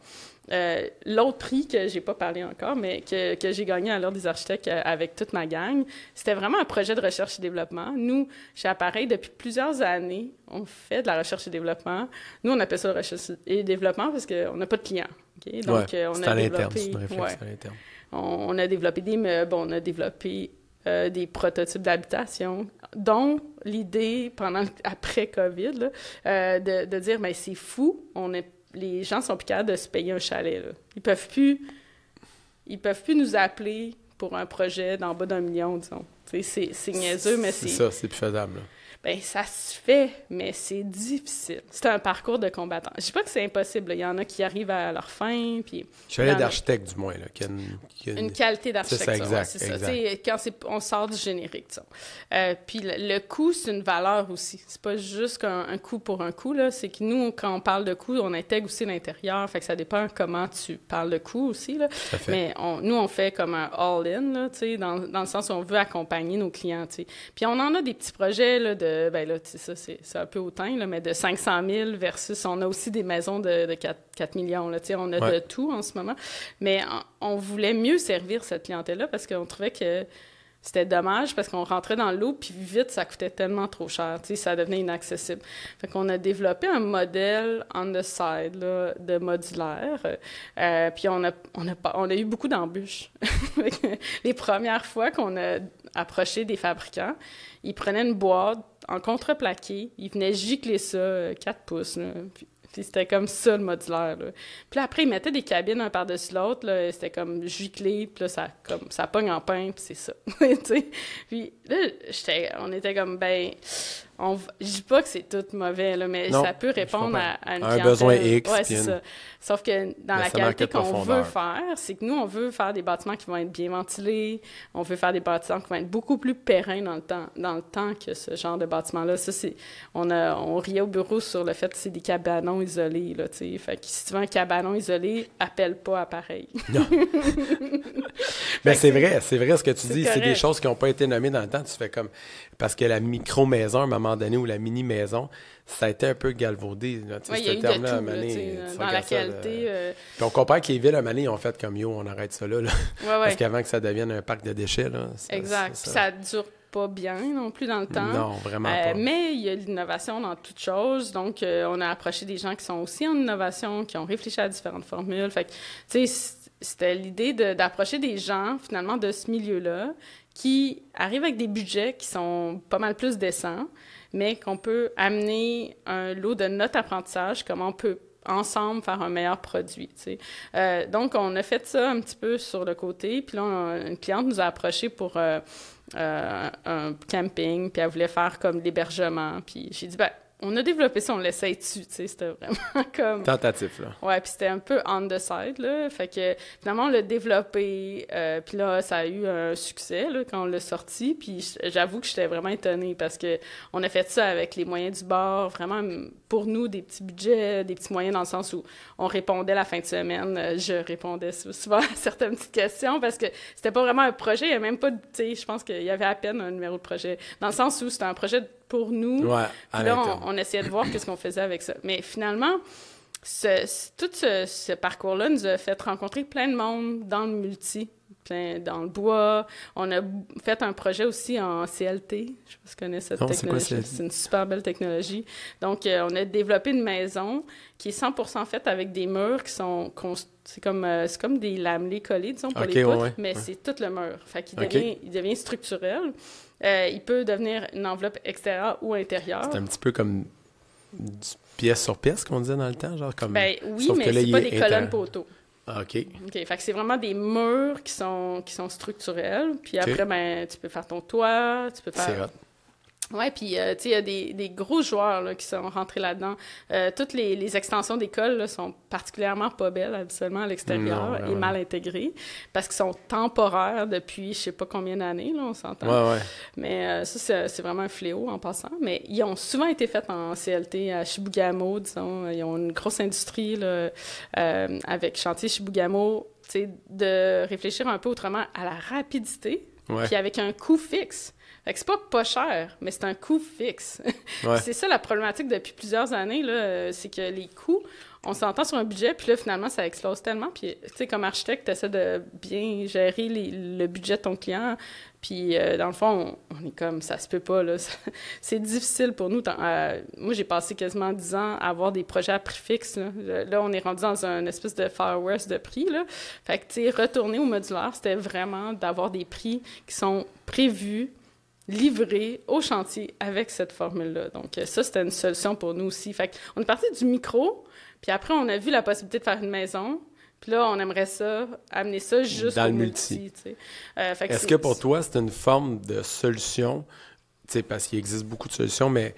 Euh, l'autre prix que j'ai pas parlé encore, mais que, que j'ai gagné à l'heure des architectes euh, avec toute ma gang, c'était vraiment un projet de recherche et développement. Nous, chez Appareil, depuis plusieurs années, on fait de la recherche et développement. Nous, on appelle ça recherche et développement parce qu'on n'a pas de clients. Donc, euh, on a développé. On, a développé des meubles, on a développé des prototypes d'habitation, dont l'idée, pendant après COVID, de, de, dire, mais c'est fou, on est les gens sont plus capables de se payer un chalet. Là. Ils peuvent plus. Ils peuvent plus nous appeler pour un projet d'en bas d'un million, disons. C'est niaiseux, mais c'est. C'est ça, c'est plus faisable. Ben, ça se fait, mais c'est difficile. C'est un parcours de combattant. Je dis pas que c'est impossible. Il y en a qui arrivent à leur fin, puis... Chalet d'architecte, du moins, là, qui a une, une... qualité d'architecture. C'est ça, exact. ça. Quand on sort du générique, disons. Euh, puis le, coût, c'est une valeur aussi. C'est pas juste un, coût pour un coût, là. C'est que nous, quand on parle de coût, on intègre aussi l'intérieur. Fait que ça dépend comment tu parles de coût aussi, là. Mais on, nous, on fait comme un all-in, là, tu sais, dans, dans, le sens où on veut accompagner nos clients, tu sais. Puis on en a des petits projets, là, de ben là, ça, c'est un peu hautain, là, mais de 500 000 versus, on a aussi des maisons de, 4, millions, là, on a de tout en ce moment. Mais on, voulait mieux servir cette clientèle-là parce qu'on trouvait que c'était dommage parce qu'on rentrait dans l'eau, puis vite, ça coûtait tellement trop cher, tu ça devenait inaccessible. Fait qu'on a développé un modèle on the side, là, de modulaire, euh, puis on a, on, a, on a eu beaucoup d'embûches. Les premières fois qu'on a approché des fabricants, ils prenaient une boîte en contreplaqué, ils venaient gicler ça, 4 euh, pouces, puis c'était comme ça, le modulaire. Là. Puis après, ils mettaient des cabines un par-dessus l'autre. C'était comme giclé. Puis là, ça, comme, ça pogne en pain. Puis c'est ça. puis là, on était comme, ben, on, je dis pas que c'est tout mauvais, là, mais ça peut répondre à, à, une un besoin X. Ouais, c'est ça. Sauf que dans la qualité qu'on veut faire, c'est que nous, on veut faire des bâtiments qui vont être bien ventilés, on veut faire des bâtiments qui vont être beaucoup plus périns dans le temps, dans le temps que ce genre de bâtiment-là. Ça, c'est, on, a, on riait au bureau sur le fait que c'est des cabanons isolés, là, tu sais. Fait que si tu veux un cabanon isolé, appelle pas à pareil. Non. mais c'est vrai, c'est vrai ce que tu dis. C'est des choses qui n'ont pas été nommées dans le temps. Tu fais comme, parce que la micro-maison, un moment donné, ou la mini-maison, ça a été un peu galvaudé. Là, ouais, il y a eu de tout, là, dans la qualité. Euh. Puis on compare que les villes, à ils ont fait comme yo, on arrête ça là. là. Parce qu'avant que ça devienne un parc de déchets. Là, exact. Ça. ça dure pas bien non plus dans le temps. Non, vraiment euh, pas. Mais il y a l'innovation dans toutes choses. Donc, euh, on a approché des gens qui sont aussi en innovation, qui ont réfléchi à différentes formules. Fait que, tu sais, c'était l'idée d'approcher des gens, finalement, de ce milieu-là, qui arrivent avec des budgets qui sont pas mal plus décents, mais qu'on peut amener un lot de notre apprentissage, comment on peut ensemble faire un meilleur produit. Euh, donc, on a fait ça un petit peu sur le côté. Puis là, une cliente nous a approché pour euh, euh, un camping, puis elle voulait faire comme l'hébergement. Puis j'ai dit, ben, on a développé ça, on l'essaye dessus, tu sais, c'était vraiment comme... Tentatif, là. Ouais, puis c'était un peu on the side, là, fait que finalement, on l'a développé, euh, puis là, ça a eu un succès, là, quand on l'a sorti, puis j'avoue que j'étais vraiment étonnée, parce que on a fait ça avec les moyens du bord, vraiment, pour nous, des petits budgets, des petits moyens dans le sens où on répondait la fin de semaine, euh, je répondais souvent à certaines petites questions, parce que c'était pas vraiment un projet, il y a même pas, tu sais, je pense qu'il y avait à peine un numéro de projet, dans le sens où c'était un projet pour nous. Ouais, là, on, essayait de voir qu'est-ce qu'on faisait avec ça. Mais finalement, ce, tout ce, parcours-là nous a fait rencontrer plein de monde dans le multi, plein, dans le bois. On a fait un projet aussi en CLT. Je ne sais pas si tu connais cette technologie. C'est une super belle technologie. Donc, euh, on a développé une maison qui est 100% faite avec des murs qui sont c'est comme, euh, c'est comme des lamelés collés, disons, pour les poutres, mais c'est tout le mur. Fait qu'il devient, il devient structurel. Euh, il peut devenir une enveloppe extérieure ou intérieure. C'est un petit peu comme pièce sur pièce qu'on disait dans le temps, genre comme. Ben oui, mais c'est pas des colonnes poteaux. Ah, OK. OK. Fait que c'est vraiment des murs qui sont, qui sont structurels. Puis après, ben, tu peux faire ton toit, tu peux faire. Oui, puis euh, tu sais, il y a des, des, gros joueurs là, qui sont rentrés là-dedans. Euh, toutes les, les extensions d'école sont particulièrement pas belles, habituellement, à l'extérieur, et mal intégrées, parce qu'ils sont temporaires depuis je sais pas combien d'années, là, on s'entend. Ouais, ouais. Mais euh, ça, c'est vraiment un fléau en passant. Mais ils ont souvent été faits en CLT à Chibougamau, disons. Ils ont une grosse industrie là, avec Chantier Chibougamau, tu sais, de réfléchir un peu autrement à la rapidité, puis avec un coût fixe. Fait que c'est pas pas cher, mais c'est un coût fixe. c'est ça la problématique depuis plusieurs années, là, c'est que les coûts, on s'entend sur un budget, puis là, finalement, ça explose tellement. Puis, tu sais, comme architecte, tu essaies de bien gérer le budget de ton client. Puis, euh, dans le fond, on, est comme, ça se peut pas, là. c'est difficile pour nous. Euh, moi, j'ai passé quasiment 10 ans à avoir des projets à prix fixe. Là, là on est rendu dans un espèce de Far West de prix, là. Fait que, tu sais, retourner au modulaire, c'était vraiment d'avoir des prix qui sont prévus, livré au chantier avec cette formule-là. Donc, euh, ça, c'était une solution pour nous aussi. Fait on est parti du micro, puis après, on a vu la possibilité de faire une maison. Puis là, on aimerait ça, amener ça juste Dans au le multi. Euh, Est-ce que pour toi, c'est une forme de solution, parce qu'il existe beaucoup de solutions, mais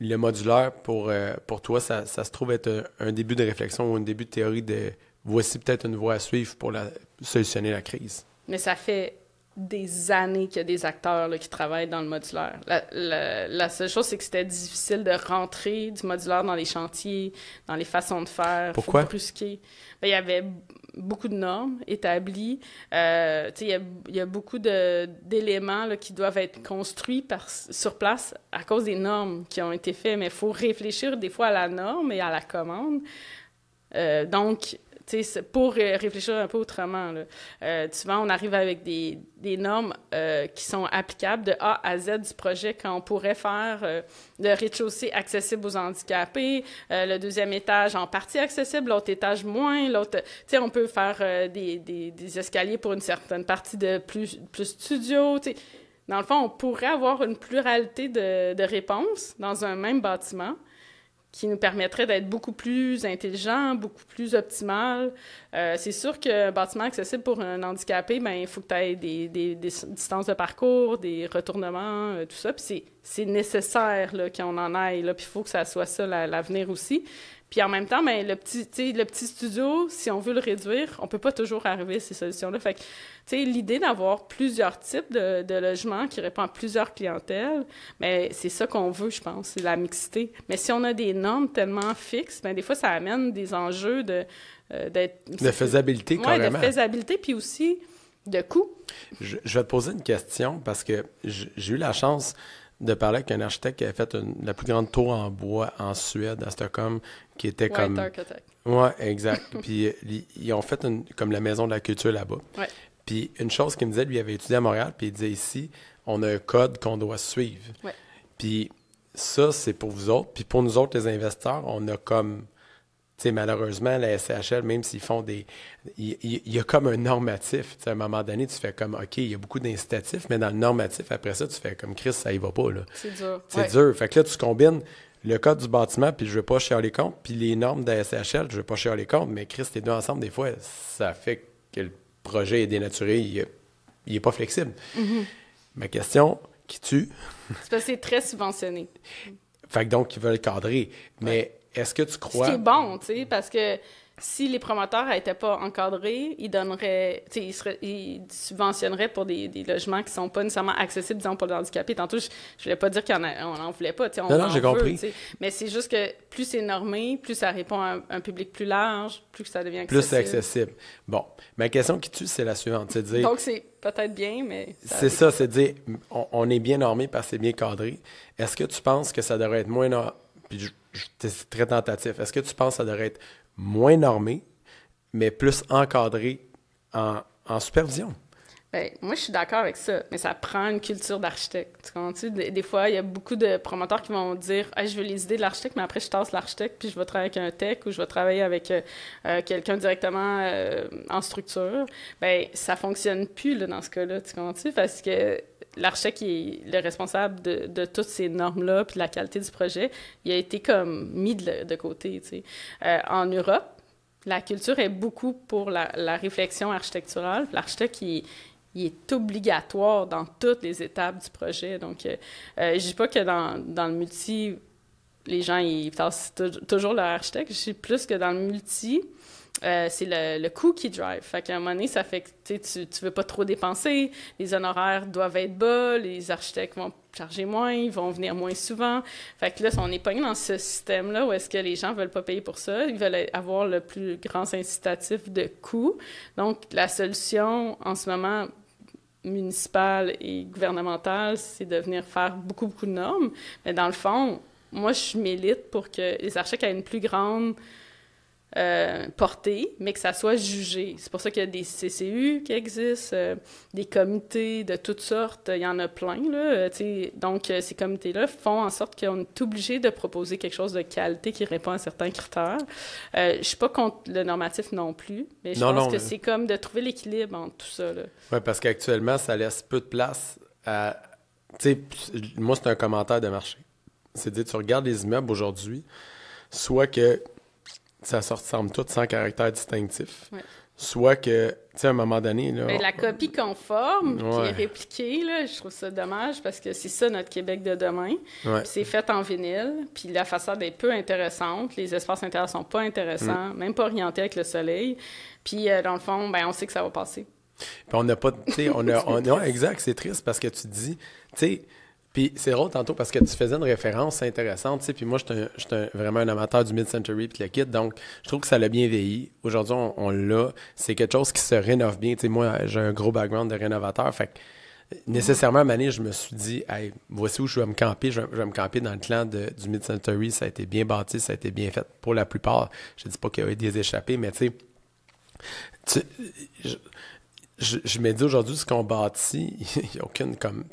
le modulaire, pour, euh, pour toi, ça, ça, se trouve être un, début de réflexion ou un début de théorie de voici peut-être une voie à suivre pour la, solutionner la crise? Mais ça fait des années qu'il y a des acteurs là, qui travaillent dans le modulaire. La, la, seule chose, c'est que c'était difficile de rentrer du modulaire dans les chantiers, dans les façons de faire. Pourquoi? Brusquer. Ben, il y avait beaucoup de normes établies. Euh, il, y a, il y a beaucoup d'éléments qui doivent être construits par, sur place à cause des normes qui ont été faites, mais il faut réfléchir des fois à la norme et à la commande. Euh, donc, pour réfléchir un peu autrement. Là. Euh, souvent, on arrive avec des, normes euh, qui sont applicables de A à Z du projet quand on pourrait faire euh, le rez-de-chaussée accessible aux handicapés, le deuxième étage en partie accessible, l'autre étage moins. Tu sais, on peut faire des, escaliers pour une certaine partie de plus, plus studio. Dans le fond, on pourrait avoir une pluralité de réponses dans un même bâtiment qui nous permettrait d'être beaucoup plus intelligent, beaucoup plus optimal. Euh, c'est sûr qu'un bâtiment accessible pour un handicapé, ben, il faut que tu aies des, distances de parcours, des retournements, euh, tout ça. Puis c'est nécessaire qu'on en aille, puis il faut que ça soit ça l'avenir aussi. Puis en même temps, ben, le, petit, le petit studio, si on veut le réduire, on peut pas toujours arriver à ces solutions-là. Fait que, l'idée d'avoir plusieurs types de, de, logements qui répondent à plusieurs clientèles, mais ben, c'est ça qu'on veut, je pense, c'est la mixité. Mais si on a des normes tellement fixes, ben, des fois, ça amène des enjeux de... Euh, de faisabilité, ouais, de faisabilité, puis aussi de coût. Je, je, vais te poser une question parce que j'ai eu la chance de parler avec un architecte qui avait fait la plus grande tour en bois en Suède, à Stockholm, qui était White comme. Architect. Ouais, exact. puis euh, ils ont fait une, comme la maison de la culture là-bas. Ouais. Puis une chose qu'il me disait, lui, il avait étudié à Montréal, puis il disait ici, on a un code qu'on doit suivre. Ouais. Puis ça, c'est pour vous autres. Puis pour nous autres, les investisseurs, on a comme sais, malheureusement, la SCHL, même s'ils font des. Il, y a comme un normatif. à un moment donné, tu fais comme OK, il y a beaucoup d'incitatifs, mais dans le normatif, après ça, tu fais comme Chris, ça y va pas. C'est dur. C'est dur. Fait que là, tu combines le code du bâtiment, puis je veux pas chier les comptes, puis les normes de la SCHL, je veux pas chier les comptes, mais Chris, les deux ensemble, des fois, ça fait que le projet est dénaturé, il, il est pas flexible. Mm-hmm. Ma question, qui tue? c'est parce que c'est très subventionné. Fait que donc, ils veulent cadrer. Mais est-ce que tu crois. C'est bon, tu sais, parce que si les promoteurs n'étaient pas encadrés, ils donneraient, ils, seraient, ils subventionneraient pour des, des, logements qui ne sont pas nécessairement accessibles, disons, pour les handicapés. Tantôt, je ne voulais pas dire qu'on n'en voulait pas. On non, non, j'ai compris. Mais c'est juste que plus c'est normé, plus ça répond à un, public plus large, plus ça devient accessible. Plus c'est accessible. Bon, ma question qui tue, c'est la suivante. C'est dire, Donc, c'est peut-être bien, mais... C'est ça, c'est dire, on, on, est bien normé parce que c'est bien cadré. Est-ce que tu penses que ça devrait être moins... Puis c'est très tentatif. Est-ce que tu penses que ça devrait être moins normé, mais plus encadré en, supervision? Bien, moi, je suis d'accord avec ça, mais ça prend une culture d'architecte. Tu des, des, fois, il y a beaucoup de promoteurs qui vont dire Je veux les idées de l'architecte, mais après, je tasse l'architecte, puis je vais travailler avec un tech ou je vais travailler avec euh, euh, quelqu'un directement euh, en structure. Bien, ça fonctionne plus là, dans ce cas-là, tu comprends-tu? Parce que l'architecte qui est le responsable de, toutes ces normes-là, puis la qualité du projet, il a été comme mis de, côté. Euh, en Europe, la culture est beaucoup pour la, réflexion architecturale. L'architecte, il, est obligatoire dans toutes les étapes du projet. Donc, euh, euh, je dis pas que dans, dans le multi, les gens, ils tassent toujours leur architecte. Je dis plus que dans le multi, euh, c'est le, le, coût qui drive. Fait qu'à un moment donné, ça fait que tu ne veux pas trop dépenser, les honoraires doivent être bas, les architectes vont charger moins, ils vont venir moins souvent. Fait que là, on est pogné dans ce système-là où est-ce que les gens veulent pas payer pour ça, ils veulent avoir le plus grand incitatif de coût. Donc, la solution en ce moment municipale et gouvernementale, c'est de venir faire beaucoup, beaucoup de normes. Mais dans le fond, moi, je milite pour que les architectes aient une plus grande euh, portée, mais que ça soit jugé. C'est pour ça qu'il y a des CCU qui existent, euh, des comités de toutes sortes, il y en a plein. Là, euh, donc, ces comités-là font en sorte qu'on est obligé de proposer quelque chose de qualité qui répond à certains critères. je ne suis pas contre le normatif non plus, mais je pense que c'est comme de trouver l'équilibre entre tout ça. Oui, parce qu'actuellement, ça laisse peu de place à... Moi, c'est un commentaire de marché. C'est dire, tu regardes les immeubles aujourd'hui, soit que ça se ressemble tout sans caractère distinctif. Soit que, tu sais, à un moment donné. Là, ben, la copie conforme qui est répliquée, là, je trouve ça dommage parce que c'est ça notre Québec de demain. C'est fait en vinyle, puis la façade est peu intéressante, les espaces intérieurs sont pas intéressants, mm. même pas orientés avec le soleil. Puis, euh, dans le fond, ben, on sait que ça va passer. Puis on n'a pas, tu sais, on a, on, exact, c'est triste parce que tu dis, tu sais, puis c'est drôle tantôt parce que tu faisais une référence intéressante, tu sais, puis moi, je suis vraiment un amateur du mid-century puis le kit, donc je trouve que ça l'a bien vieilli. Aujourd'hui, on, l'a. C'est quelque chose qui se rénove bien. Tu sais, moi, j'ai un gros background de rénovateur, fait que nécessairement, à un je me suis dit, hey, voici où je vais me camper. Je vais, me camper dans le clan du mid-century. Ça a été bien bâti, ça a été bien fait pour la plupart. Je dis pas qu'il y a eu des échappées, mais tu sais, je, je, me dis aujourd'hui, ce qu'on bâtit, il n'y a aucune comme,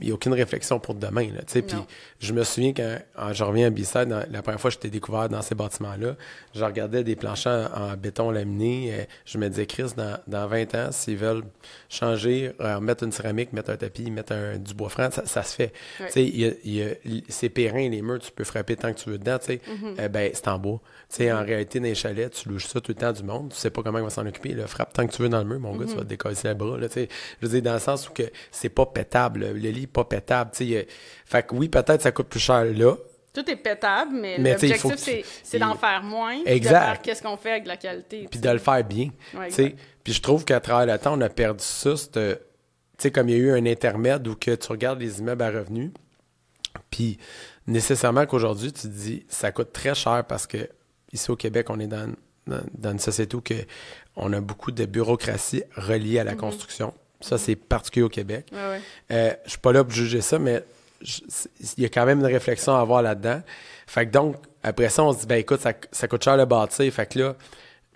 il n'y a aucune réflexion pour demain. Là, puis je me souviens quand, je reviens à Bissade, la première fois que j'étais découvert dans ces bâtiments-là, je regardais des planchers en, béton laminé. Et je me disais, Chris, dans, dans 20 ans, s'ils veulent changer, mettre une céramique, mettre un tapis, mettre un, du bois franc, ça, se fait. Il y a, ces périns, les murs, tu peux frapper tant que tu veux dedans. Mm-hmm. Eh ben, c'est en bois. Mm-hmm. En réalité, dans les chalets, tu louches ça tout le temps du monde. Tu sais pas comment il va s'en occuper. Là. Frappe tant que tu veux dans le mur, mon gars, tu mm-hmm. vas te décoller le bras. Là, je veux dire, dans le sens où que c'est pas pétable. Le lit pas pétable. Fait que oui, peut-être ça coûte plus cher là. Tout est pétable, mais, l'objectif, c'est d'en faire moins. Exact. qu'est-ce qu'on fait avec la qualité. Puis de le faire bien. puis je trouve qu'à travers le temps, on a perdu ça. Tu sais, comme il y a eu un intermède où que tu regardes les immeubles à revenus, puis nécessairement qu'aujourd'hui, tu te dis, ça coûte très cher parce que ici au Québec, on est dans, dans, une société où que on a beaucoup de bureaucratie reliée à la mm-hmm. construction. Ça, c'est particulier au Québec. Je ne euh, je suis pas là pour juger ça, mais il y a quand même une réflexion à avoir là-dedans. Fait que donc, après ça, on se dit, ben écoute, ça, coûte cher le bâtir. Fait que là,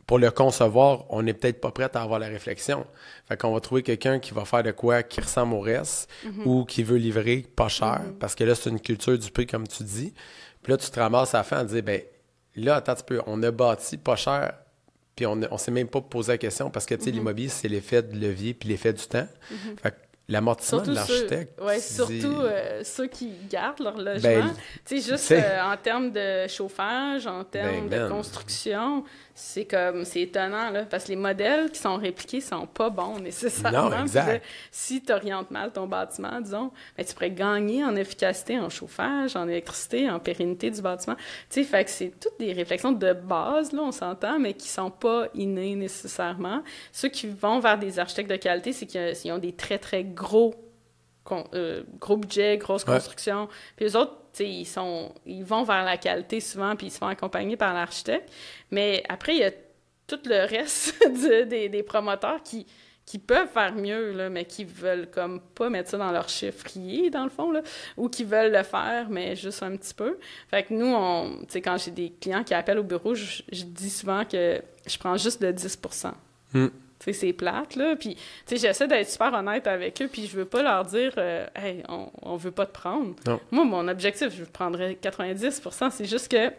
pour le concevoir, on n'est peut-être pas prêt à avoir la réflexion. Fait qu'on va trouver quelqu'un qui va faire de quoi qui ressemble au reste mm-hmm. ou qui veut livrer pas cher. Mm-hmm. Parce que là, c'est une culture du prix, comme tu dis. Puis là, tu te ramasses à la fin à dire, ben là, attends un petit peu, on a bâti pas cher puis on ne s'est même pas posé la question parce que tu sais, mm-hmm. l'immobilier, c'est l'effet de levier puis l'effet du temps. Fait que l'amortissement de l'architecte. Oui, surtout euh, ceux qui gardent leur logement. Ben, tu sais, juste euh, en termes de chauffage, en termes ben, de construction, c'est comme c'est étonnant là parce que les modèles qui sont répliqués sont pas bons nécessairement. Non, exact. si tu orientes mal ton bâtiment, disons, ben, tu pourrais gagner en efficacité, en chauffage, en électricité, en pérennité du bâtiment. Tu sais, fait que c'est toutes des réflexions de base là, on s'entend, mais qui sont pas innées nécessairement. Ceux qui vont vers des architectes de qualité, c'est qu'ils ont des très très gros euh, gros budget, grosse construction. Puis les autres, ils, sont, ils vont vers la qualité souvent, puis ils se font accompagner par l'architecte. Mais après, il y a tout le reste des, promoteurs qui, qui peuvent faire mieux, là, mais qui veulent comme pas mettre ça dans leur chiffrier, dans le fond, là, ou qui veulent le faire, mais juste un petit peu. Fait que nous, on, quand j'ai des clients qui appellent au bureau, je, dis souvent que je prends juste le 10 c'est plate, là. Puis, tu sais, j'essaie d'être super honnête avec eux, puis je veux pas leur dire, euh, hey, on, on veut pas te prendre. Moi, mon objectif, je prendrais 90% c'est juste que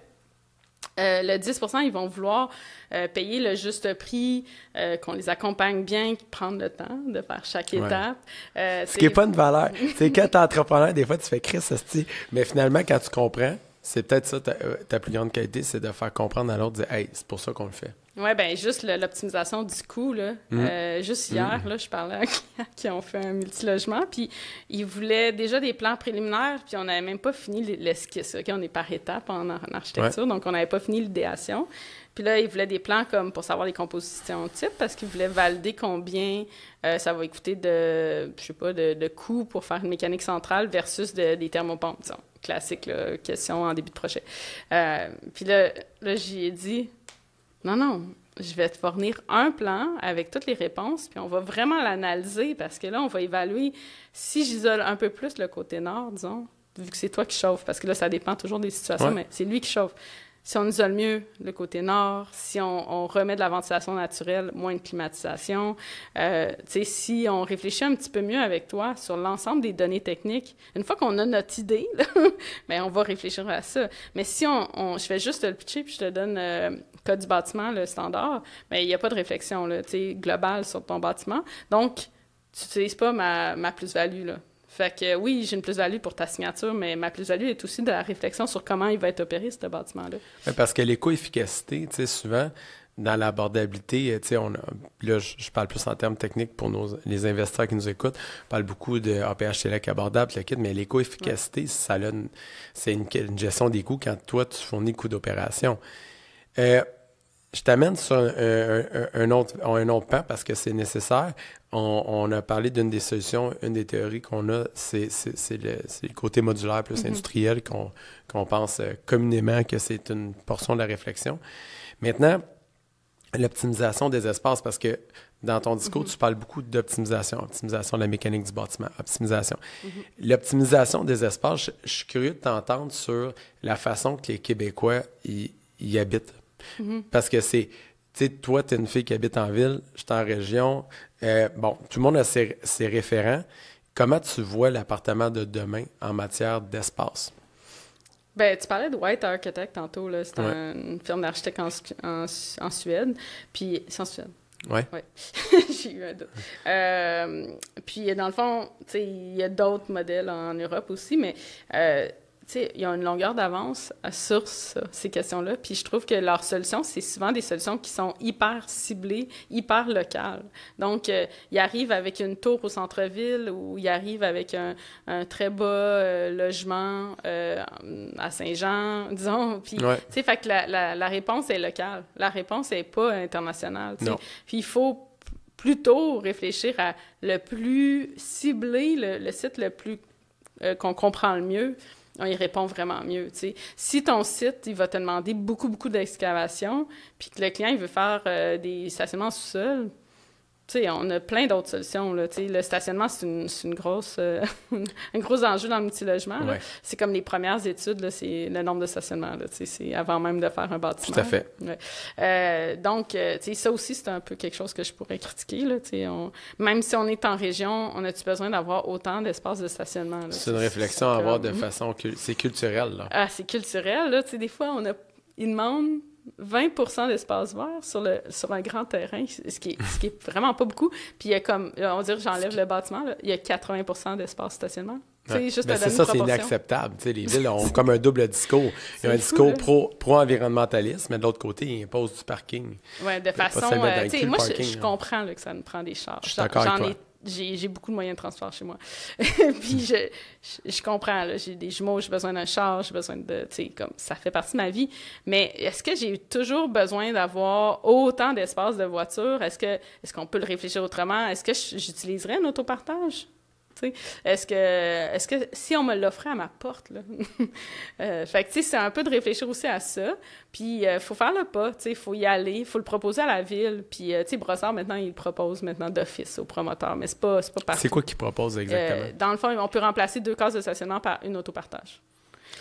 euh, le 10 ils vont vouloir euh, payer le juste prix, qu'on les accompagne bien, prendre le temps de faire chaque étape. Ce qui n'est pas une valeur. c'est quand tu es entrepreneur, des fois, tu fais Chris, mais finalement, quand tu comprends, c'est peut-être ça ta, euh, ta, plus grande qualité, c'est de faire comprendre à l'autre, hey, c'est pour ça qu'on le fait. Oui, bien, juste l'optimisation du coût. Là. Mm. Euh, juste hier, mm. là, je parlais à clients qui ont fait un multilogement, puis ils voulaient déjà des plans préliminaires, puis on n'avait même pas fini l'esquisse. OK, on est par étapes en, architecture, donc on n'avait pas fini l'idéation. Puis là, ils voulaient des plans comme pour savoir les compositions type, parce qu'ils voulaient valider combien euh, ça va coûter de, je sais pas, de, de coûts pour faire une mécanique centrale versus des thermopompes, disons. Classique, question en début de projet. Euh, puis là, là j'y ai dit, non, non, je vais te fournir un plan avec toutes les réponses, puis on va vraiment l'analyser parce que là, on va évaluer si j'isole un peu plus le côté nord, disons, vu que c'est toi qui chauffe, parce que là, ça dépend toujours des situations, mais c'est lui qui chauffe si on isole mieux le côté nord, si on, remet de la ventilation naturelle, moins de climatisation, euh, si on réfléchit un petit peu mieux avec toi sur l'ensemble des données techniques, une fois qu'on a notre idée, ben, on va réfléchir à ça. Mais si on, je fais juste le pitcher puis je te donne euh, code du bâtiment, le standard, ben, il n'y a pas de réflexion là, globale sur ton bâtiment. Donc, tu n'utilises pas ma, ma plus-value. Fait que oui, j'ai une plus-value pour ta signature, mais ma plus-value est aussi de la réflexion sur comment il va être opéré, ce bâtiment-là. parce que l'éco-efficacité, tu sais, souvent, dans l'abordabilité, tu sais, on là, je, parle plus en termes techniques pour nos, les investisseurs qui nous écoutent, on parle beaucoup de APH Select abordable, le kit, mais l'éco-efficacité, ça c'est une, gestion des coûts quand toi, tu fournis coûts d'opération. Euh, je t'amène sur un, autre, un autre pan parce que c'est nécessaire. On, a parlé d'une des solutions, une des théories qu'on a, c'est le, côté modulaire plus mm-hmm. industriel qu'on pense euh, communément que c'est une portion de la réflexion. Maintenant, l'optimisation des espaces, parce que dans ton discours, mm-hmm. tu parles beaucoup d'optimisation, optimisation de la mécanique du bâtiment, optimisation. Mm-hmm. L'optimisation des espaces, je, suis curieux de t'entendre sur la façon que les Québécois y, y habitent Mhm. Parce que c'est, tu sais, toi, tu es une fille qui habite en ville, je suis en région. Euh, bon, tout le monde a ses, référents. Comment tu vois l'appartement de demain en matière d'espace? Ben, tu parlais de White Architect tantôt, là. C'est une firme d'architecte en, en, Suède. Puis, c'est en Suède. Oui. Ouais. J'ai eu un doute. Euh, puis, dans le fond, tu sais, il y a d'autres modèles en Europe aussi, mais euh, il y a une longueur d'avance sur ces questions-là. Puis je trouve que leurs solutions, c'est souvent des solutions qui sont hyper ciblées, hyper locales. Donc, euh, ils arrivent avec une tour au centre-ville ou ils arrivent avec un, très bas euh, logement euh, à Saint-Jean, disons. Puis, tu sais, fait que la, la, réponse est locale. La réponse n'est pas internationale. Puis il faut plutôt réfléchir à le plus ciblé, le, site le plus qu'on comprend le mieux on y répond vraiment mieux. Si ton site, il va te demander beaucoup, beaucoup d'excavation, puis que le client, veut faire euh, des stationnements sous-sol, on a plein d'autres solutions. Là, le stationnement, c'est une, une, grosse, euh, un gros enjeu dans le multilogement. C'est comme les premières études, c'est le nombre de stationnements. C'est avant même de faire un bâtiment. Tout à fait. Euh, donc, euh, ça aussi, c'est un peu quelque chose que je pourrais critiquer. Là, on, même si on est en région, on a-tu besoin d'avoir autant d'espace de stationnement? C'est une réflexion à avoir de façon... C'est culturel. Là. Ah, c'est culturel. Là, des fois, on a... ils demandent 20% d'espace vert sur, le, sur un grand terrain, ce qui, est, ce qui est vraiment pas beaucoup. Puis il y a comme, on dirait, j'enlève le bâtiment, il y a 80% d'espace stationnement. Ouais. Juste ben, c'est ça, c'est inacceptable. les villes ont comme un double discours. Il y a un discours pro, pro-environnementaliste, mais de l'autre côté, ils imposent du parking. Oui, de façon. Euh, moi, je, comprends que ça nous prend des charges. J'en ai j'ai beaucoup de moyens de transport chez moi. puis je, je, comprends, j'ai des jumeaux, j'ai besoin d'un char, j'ai besoin de, tu sais, comme ça fait partie de ma vie. Mais est-ce que j'ai toujours besoin d'avoir autant d'espace de voiture? Est-ce qu'on peut le réfléchir autrement? Est-ce que j'utiliserais un autopartage? Est-ce que, est que si on me l'offrait à ma porte, là, euh, fait que, c'est un peu de réfléchir aussi à ça. Puis, il euh, faut faire le pas, il faut y aller, il faut le proposer à la ville. Puis, euh, tu sais, Brossard, maintenant, il propose maintenant d'office aux promoteurs, mais c'est pas, pas C'est quoi qu'il propose exactement? dans le fond, on peut remplacer deux cases de stationnement par une autopartage.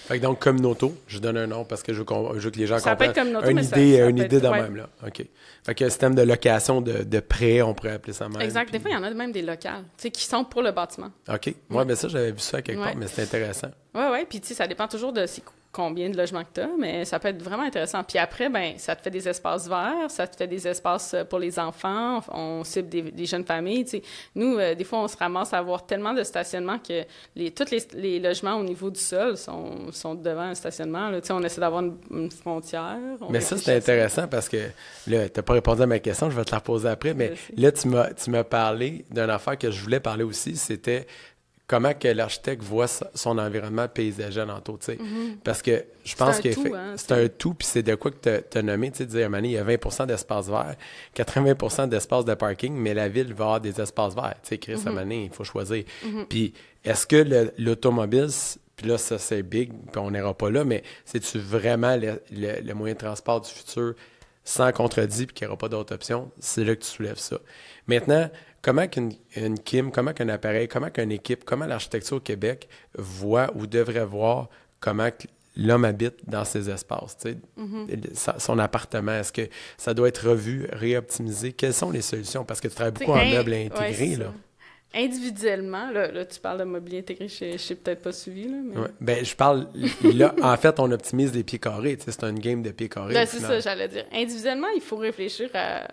Fait que donc, comme Noto, je donne un nom parce que je veux, que les gens ça comprennent. Peut être comme une idée, une idée de même, là. OK. Fait que système de location de, de prêt, on pourrait appeler ça même. Exact. Des fois, il y en a même des locales, tu sais, qui sont pour le bâtiment. OK. Moi, mais ça, j'avais vu ça quelque part, mais c'est intéressant. Oui, oui. Puis, tu sais, ça dépend toujours de combien de logements que tu as, mais ça peut être vraiment intéressant. Puis après, ben ça te fait des espaces verts, ça te fait des espaces euh, pour les enfants, on cible des, jeunes familles. Nous, euh, des fois, on se ramasse à avoir tellement de stationnement que les, tous les, logements au niveau du sol sont, sont devant un stationnement. Là. On essaie d'avoir une, frontière. Mais ça, c'est intéressant parce que là, tu n'as pas répondu à ma question, je vais te la reposer après, mais là, tu m'as parlé d'une affaire que je voulais parler aussi, c'était comment que l'architecte voit son environnement paysager alentour, tu sais. Mm-hmm. Parce que je pense que hein, c'est un tout, puis c'est de quoi que tu as nommé, tu sais, il y a 20% d'espace vert, 80% d'espace de parking, mais la ville va avoir des espaces verts, tu sais, Chris, mm il faut choisir. Mm-hmm. Puis est-ce que l'automobile, puis là, ça, c'est big, puis on n'ira pas là, mais c'est-tu vraiment le, moyen de transport du futur sans contredit, puis qu'il n'y aura pas d'autre option? C'est là que tu soulèves ça. Maintenant, comment qu'une une Kim, comment qu'un appareil, comment qu'une équipe, comment l'architecture au Québec voit ou devrait voir comment l'homme habite dans ces espaces, mm-hmm. son appartement, est-ce que ça doit être revu, réoptimisé? Quelles sont les solutions? Parce que tu travailles beaucoup en meubles intégrés, là. Individuellement, là, tu parles de mobilier intégré, je n'ai peut-être pas suivi. Là, mais... ben, je parle, là, en fait, on optimise les pieds carrés, c'est un game de pieds carrés. Ben, c'est ça, j'allais dire. Individuellement, il faut réfléchir à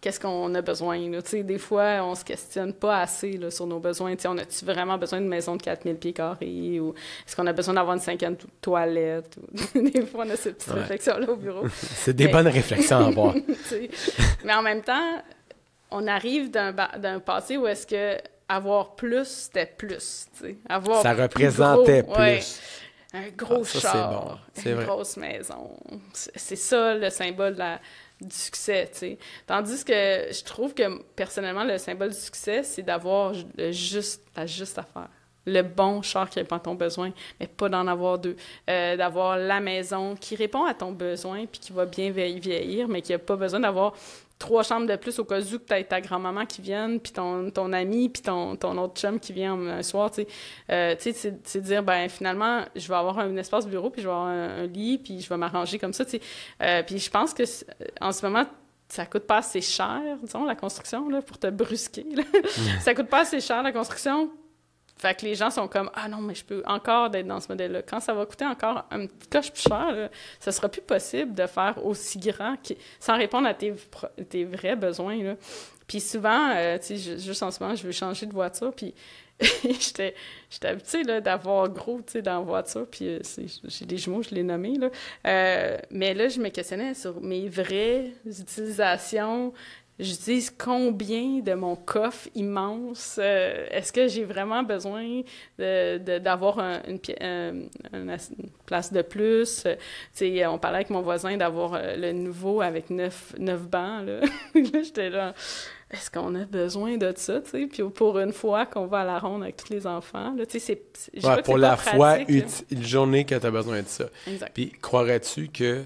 qu'est-ce qu'on a besoin. Des fois, on se questionne pas assez là, sur nos besoins. on a-tu vraiment besoin d'une maison de 4000 pieds carrés ou est-ce qu'on a besoin d'avoir une cinquième toilette? des fois, on a cette petite réflexion-là au bureau. C'est des bonnes réflexions à avoir. Mais en même temps, on arrive d'un, passé où est-ce que avoir plus, c'était plus. Avoir ça représentait plus. Un gros ah, char, une grosse maison. C'est ça le symbole de la du succès. Tandis que je trouve que, personnellement, le symbole du succès, c'est d'avoir la juste affaire. Le bon char qui répond à ton besoin, mais pas d'en avoir deux. Euh, d'avoir la maison qui répond à ton besoin puis qui va bien vieillir, mais qui n'a pas besoin d'avoir trois chambres de plus au cas où que tu as ta grand-maman qui vienne, puis ton, ton ami, puis ton, ton autre chum qui vient un soir, tu sais. Euh, tu sais, c'est dire, ben finalement, je vais avoir un espace bureau, puis je vais avoir un, lit, puis je vais m'arranger comme ça, tu sais. Euh, puis je pense que en ce moment, ça coûte pas assez cher, disons, la construction, là, pour te brusquer. Là. Ça coûte pas assez cher, la construction, fait que les gens sont comme Ah non, mais je peux encore être dans ce modèle-là. Quand ça va coûter encore un petit coche plus cher, ça sera plus possible de faire aussi grand sans répondre à tes, tes vrais besoins. Là. Puis souvent, euh, tu sais, juste en ce moment, je veux changer de voiture, puis j'étais habituée d'avoir gros dans la voiture, puis euh, j'ai des jumeaux, je l'ai nommé. Là. Euh, mais là, je me questionnais sur mes vraies utilisations j'utilise combien de mon coffre immense? Euh, est-ce que j'ai vraiment besoin d'avoir une, place de plus? sais, on parlait avec mon voisin d'avoir euh, le nouveau avec neuf, neuf bancs. Là, là j'étais là, est-ce qu'on a besoin de ça? Puis pour une fois qu'on va à la ronde avec tous les enfants, là, c'est, ouais, pour la fois, une journée que tu as besoin de ça. Exact. Puis croirais-tu que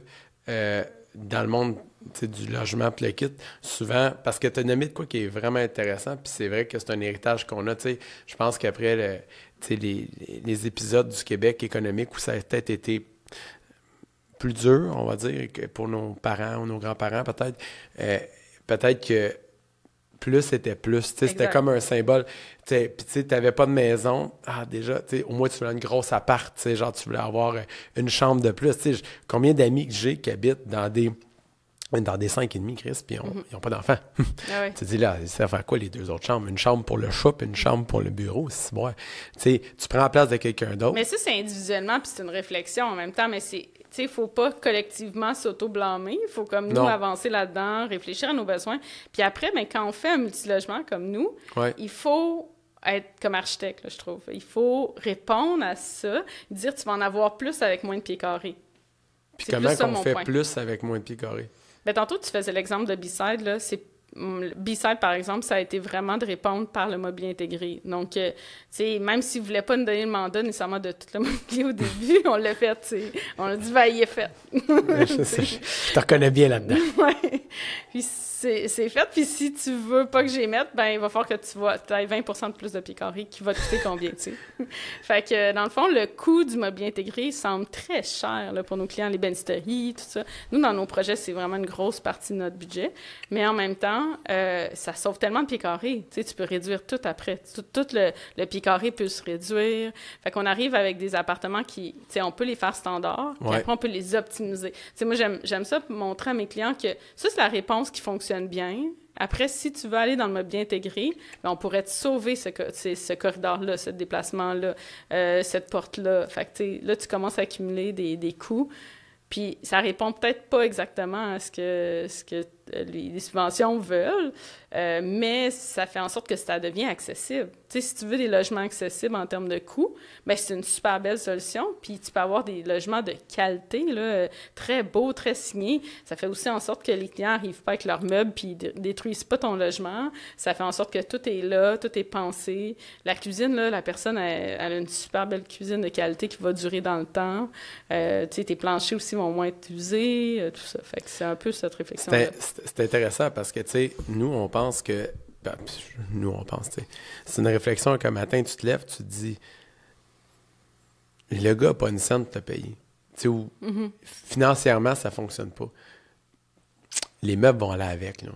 euh, dans le monde du logement puis le kit, souvent, parce que tu as nommé de quoi qui est vraiment intéressant, puis c'est vrai que c'est un héritage qu'on a. Je pense qu'après les, les, épisodes du Québec économique où ça a peut-être été plus dur, on va dire, que pour nos parents ou nos grands-parents, peut-être, euh, peut-être que plus c'était plus. C'était comme un symbole. Puis tu n'avais pas de maison. Ah, déjà, au moins tu voulais une grosse appart. Genre, tu voulais avoir une chambre de plus. Combien d'amis que j'ai qui habitent dans des dans des 5,5, Chris, puis mhm. ils n'ont pas d'enfants. Ah tu te dis là, ça faire quoi les deux autres chambres? Une chambre pour le chat, puis une chambre pour le bureau. Bon, tu prends la place de quelqu'un d'autre. Mais ça, c'est individuellement, puis c'est une réflexion en même temps, mais c'est. Tu sais, faut pas collectivement s'auto-blâmer. Il faut, comme nous, avancer là-dedans, réfléchir à nos besoins. Puis après, ben, quand on fait un multilogement comme nous, il faut être comme architecte, je trouve. Il faut répondre à ça, dire tu vas en avoir plus avec moins de pieds carrés. Puis comment on fait plus avec moins de pieds carrés? Ben, tantôt, tu faisais l'exemple de B-Side, là. C'est mm, B-Side, par exemple, ça a été vraiment de répondre par le mobilier intégré. Donc, euh, tu sais, même s'ils ne voulaient pas nous donner le mandat nécessairement de tout le mobilier au début, on l'a fait, tu sais. On a dit, va, il est fait. je, te reconnais bien là-dedans. oui. Puis c'est fait. Puis si tu veux pas que j'y mette, ben il va falloir que tu vois, aies 20 de plus de pieds carrés qui va te coûter combien, tu sais. fait que dans le fond, le coût du mobilier intégré semble très cher là, pour nos clients, les bénisteries, tout ça. Nous, dans nos projets, c'est vraiment une grosse partie de notre budget. Mais en même temps, euh, ça sauve tellement de pieds carrés. Tu sais, tu peux réduire tout après. Tout, le, le pied carré peut se réduire. Fait qu'on arrive avec des appartements qui, tu sais, on peut les faire standard, puis après, on peut les optimiser. Tu sais, moi, j'aime ça montrer à mes clients que ça, c'est la réponse qui fonctionne bien. Après, si tu veux aller dans le mobilier intégré, ben, on pourrait te sauver ce, ce corridor-là, ce déplacement-là, euh, cette porte-là. Fait que, là, tu commences à accumuler des, des coûts. Puis ça répond peut-être pas exactement à ce que, ce que les, subventions veulent, euh, mais ça fait en sorte que ça devient accessible. Tu sais, si tu veux des logements accessibles en termes de coûts, ben c'est une super belle solution. Puis tu peux avoir des logements de qualité, là, très beaux, très signés. Ça fait aussi en sorte que les clients n'arrivent pas avec leurs meubles puis détruisent pas ton logement. Ça fait en sorte que tout est là, tout est pensé. La cuisine, là, la personne, elle, a une super belle cuisine de qualité qui va durer dans le temps. Euh, tu sais, tes planchers aussi vont moins être usés, euh, tout ça. Fait que c'est un peu cette réflexion c'est intéressant parce que, tu sais, nous, on pense que. Ben, nous, on pense, tu sais. C'est une réflexion qu'un matin, tu te lèves, tu te dis. Le gars n'a pas une scène de te payer. Tu sais, où mm-hmm. financièrement, ça ne fonctionne pas. Les meubles vont aller avec, là.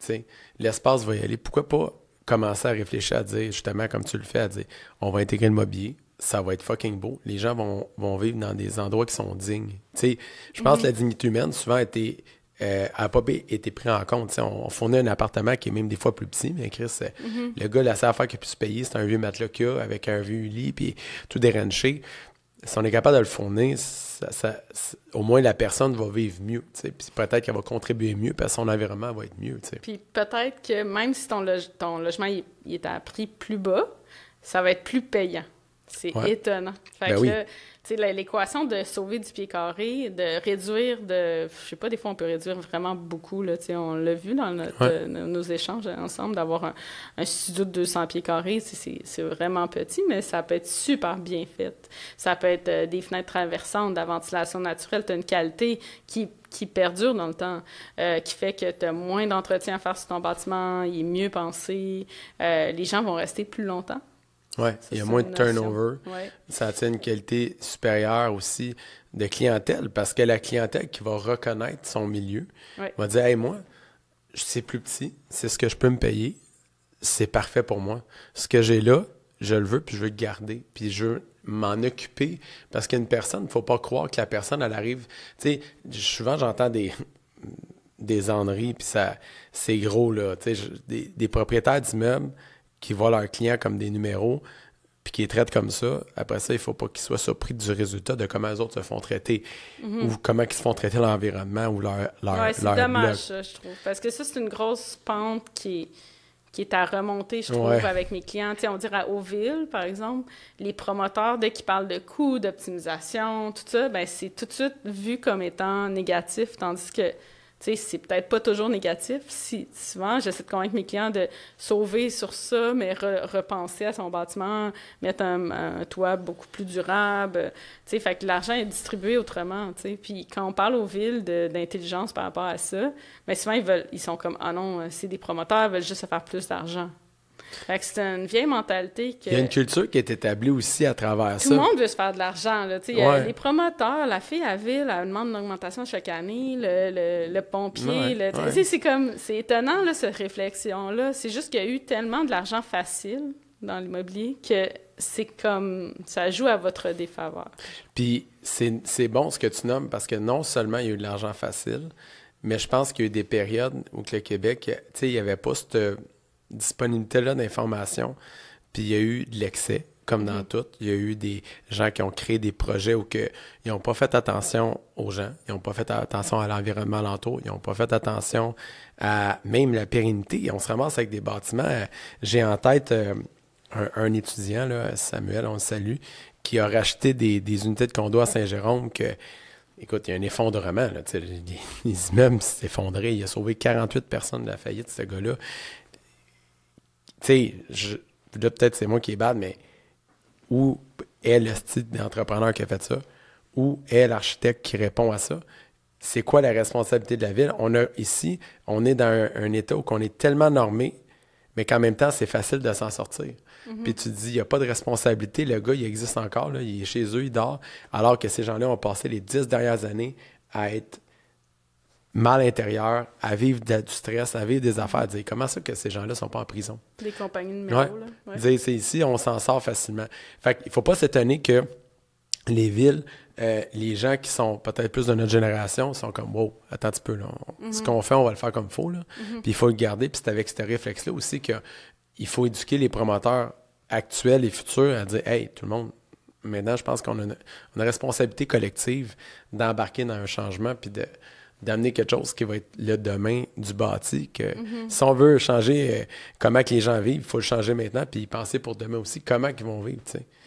Tu sais, l'espace va y aller. Pourquoi pas commencer à réfléchir à dire, justement, comme tu le fais, à dire, on va intégrer le mobilier, ça va être fucking beau. Les gens vont, vont vivre dans des endroits qui sont dignes. Tu sais, je pense que la mm-hmm. dignité humaine, souvent, a été euh, a pas été pris en compte. on, fournit un appartement qui est même des fois plus petit, mais Chris, mm-hmm. le gars, la seule affaire qu'il a pu se payer, c'est un vieux matelas qu'il a avec un vieux lit, puis tout déranché. Si on est capable de le fournir, au moins la personne va vivre mieux. Puis peut-être qu'elle va contribuer mieux parce que son environnement va être mieux. Puis peut-être que même si ton, ton logement il, est à prix plus bas, ça va être plus payant. C'est étonnant. Fait ben que, l'équation de sauver du pied carré, de réduire de. Je sais pas, des fois, on peut réduire vraiment beaucoup. Là, on l'a vu dans euh, nos échanges ensemble, d'avoir un, studio de 200 pieds carrés. C'est vraiment petit, mais ça peut être super bien fait. Ça peut être euh, des fenêtres traversantes, de la ventilation naturelle. Tu as une qualité qui qui perdure dans le temps, euh, qui fait que tu as moins d'entretien à faire sur ton bâtiment, il est mieux pensé, les gens vont rester plus longtemps. Oui, il y a moins de turnover. Ça a une qualité supérieure aussi de clientèle parce que la clientèle qui va reconnaître son milieu va dire Hey, moi, c'est plus petit, c'est ce que je peux me payer, c'est parfait pour moi. Ce que j'ai là, je le veux, puis je veux le garder, puis je veux m'en occuper parce qu'une personne, il ne faut pas croire que la personne, elle arrive. Tu sais, souvent, j'entends des des enneries, puis ça, c'est gros, là. Tu sais, des, des propriétaires d'immeubles qui voient leurs clients comme des numéros, puis qui les traitent comme ça, après ça, il ne faut pas qu'ils soient surpris du résultat de comment les autres se font traiter mhm. ou comment ils se font traiter l'environnement ou leur, leur, ouais, c'est dommage, ça, je trouve. Parce que ça, c'est une grosse pente qui, qui est à remonter, je trouve, avec mes clients. on dirait à Ville, par exemple, les promoteurs, dès qu'ils parlent de coûts, d'optimisation, tout ça, ben c'est tout de suite vu comme étant négatif, tandis que sais, c'est peut-être pas toujours négatif. Si, souvent, j'essaie de convaincre mes clients de sauver sur ça, mais repenser à son bâtiment, mettre un, toit beaucoup plus durable. Tu sais, fait que l'argent est distribué autrement, tu sais. Puis quand on parle aux villes d'intelligence par rapport à ça, mais ben, souvent, ils, veulent, ils sont comme, ah non, c'est des promoteurs, ils veulent juste se faire plus d'argent c'est une vieille mentalité que... Il y a une culture qui est établie aussi à travers ça. Tout le monde veut se faire de l'argent. Les promoteurs, la fille à ville, elle demande une augmentation chaque année, le, le, pompier. C'est comme... C'est étonnant, là, cette réflexion-là. C'est juste qu'il y a eu tellement de l'argent facile dans l'immobilier que c'est comme... Ça joue à votre défaveur. Puis c'est bon ce que tu nommes parce que non seulement il y a eu de l'argent facile, mais je pense qu'il y a eu des périodes où le Québec, tu sais, il n'y avait pas cette disponibilité-là d'informations. Puis il y a eu de l'excès, comme dans mm-hmm. tout. Il y a eu des gens qui ont créé des projets où que, ils n'ont pas fait attention aux gens, ils n'ont pas fait attention à l'environnement alentour, ils n'ont pas fait attention à même la pérennité. On se ramasse avec des bâtiments. J'ai en tête euh, un, étudiant, là, Samuel, on le salue, qui a racheté des, unités de condo à Saint-Jérôme que Écoute, il y a un effondrement. Là, les, les immeubles s'effondraient. Il a sauvé 48 personnes de la faillite, ce gars-là tu sais, là, peut-être c'est moi qui est bad, mais où est le style d'entrepreneur qui a fait ça? Où est l'architecte qui répond à ça? c'est quoi la responsabilité de la ville? On a ici, on est dans un, état où on est tellement normé, mais qu'en même temps, c'est facile de s'en sortir. Mhm. Puis tu te dis, il n'y a pas de responsabilité, le gars, il existe encore, là, il est chez eux, il dort, alors que ces gens-là ont passé les dix dernières années à être mal intérieur, à vivre du stress, à vivre des affaires, à dire comment ça que ces gens-là sont pas en prison? Les compagnies de métro, là. Ouais. Dire, c'est ici, on s'en sort facilement. Fait qu'il faut pas s'étonner que les villes, euh, les gens qui sont peut-être plus de notre génération sont comme Wow, attends un petit peu, là. ce mhm. qu'on fait, on va le faire comme il faut. Là. Mhm. Puis il faut le garder. Puis c'est avec ce réflexe-là aussi qu'il faut éduquer les promoteurs actuels et futurs à dire Hey, tout le monde, maintenant, je pense qu'on a une, une responsabilité collective d'embarquer dans un changement puis de d'amener quelque chose qui va être le demain du bâti. Que mhm. si on veut changer euh, comment que les gens vivent, il faut le changer maintenant, puis penser pour demain aussi comment ils vont vivre.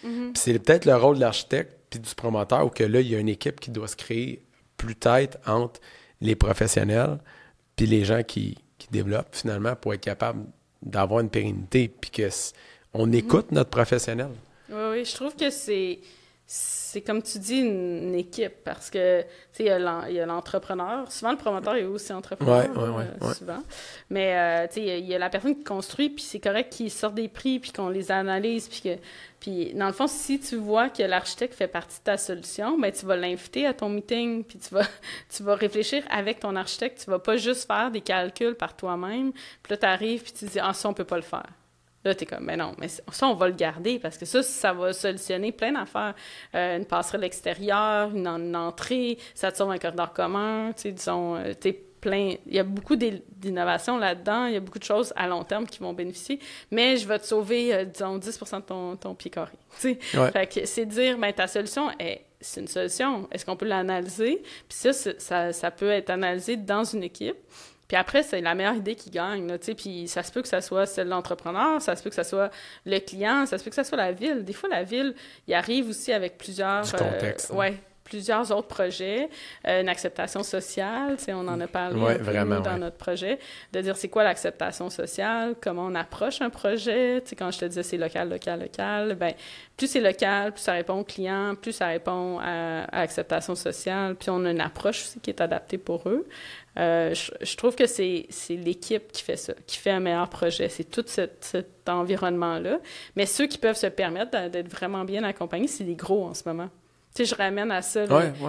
Mhm. c'est peut-être le rôle de l'architecte puis du promoteur, où que là, il y a une équipe qui doit se créer plus tête entre les professionnels puis les gens qui, qui développent finalement pour être capable d'avoir une pérennité, puis que on mhm. écoute notre professionnel. Oui, oui, je trouve que c'est c'est comme tu dis une, équipe parce que tu sais il y a l'entrepreneur. Souvent le promoteur est aussi entrepreneur euh, souvent. Mais euh, tu sais il y, a la personne qui construit puis c'est correct qu'il sorte des prix puis qu'on les analyse puis que puis dans le fond si tu vois que l'architecte fait partie de ta solution ben tu vas l'inviter à ton meeting puis tu vas tu vas réfléchir avec ton architecte. Tu vas pas juste faire des calculs par toi-même puis là tu arrives puis tu dis ah ça on peut pas le faire Là, tu es comme, mais non, mais ça, on va le garder parce que ça, ça va solutionner plein d'affaires. Euh, une passerelle extérieure, une, entrée, ça te sauve un corridor commun, tu sais, disons, euh, tu plein. Il y a beaucoup d'innovations là-dedans, il y a beaucoup de choses à long terme qui vont bénéficier, mais je vais te sauver, euh, disons, 10% de ton, ton pied carré. Tu sais. Fait que c'est dire, ben, ta solution est. C'est une solution. Est-ce qu'on peut l'analyser? Puis ça, ça, ça peut être analysé dans une équipe. Puis après, c'est la meilleure idée qui gagne. Là, puis ça se peut que ça soit celle de l'entrepreneur, ça se peut que ça soit le client, ça se peut que ça soit la ville. Des fois, la ville, il arrive aussi avec plusieurs... Du contexte. Euh, ouais, plusieurs autres projets, euh, une acceptation sociale, on en a parlé vraiment, dans notre projet, de dire c'est quoi l'acceptation sociale, comment on approche un projet, quand je te disais c'est local, local, local, ben plus c'est local, plus ça répond aux clients, plus ça répond à, l'acceptation sociale, puis on a une approche aussi qui est adaptée pour eux. Euh, je, trouve que c'est l'équipe qui fait ça, qui fait un meilleur projet. C'est tout cet environnement-là. Mais ceux qui peuvent se permettre d'être vraiment bien accompagnés, c'est les gros en ce moment. Tu sais, je ramène à ça.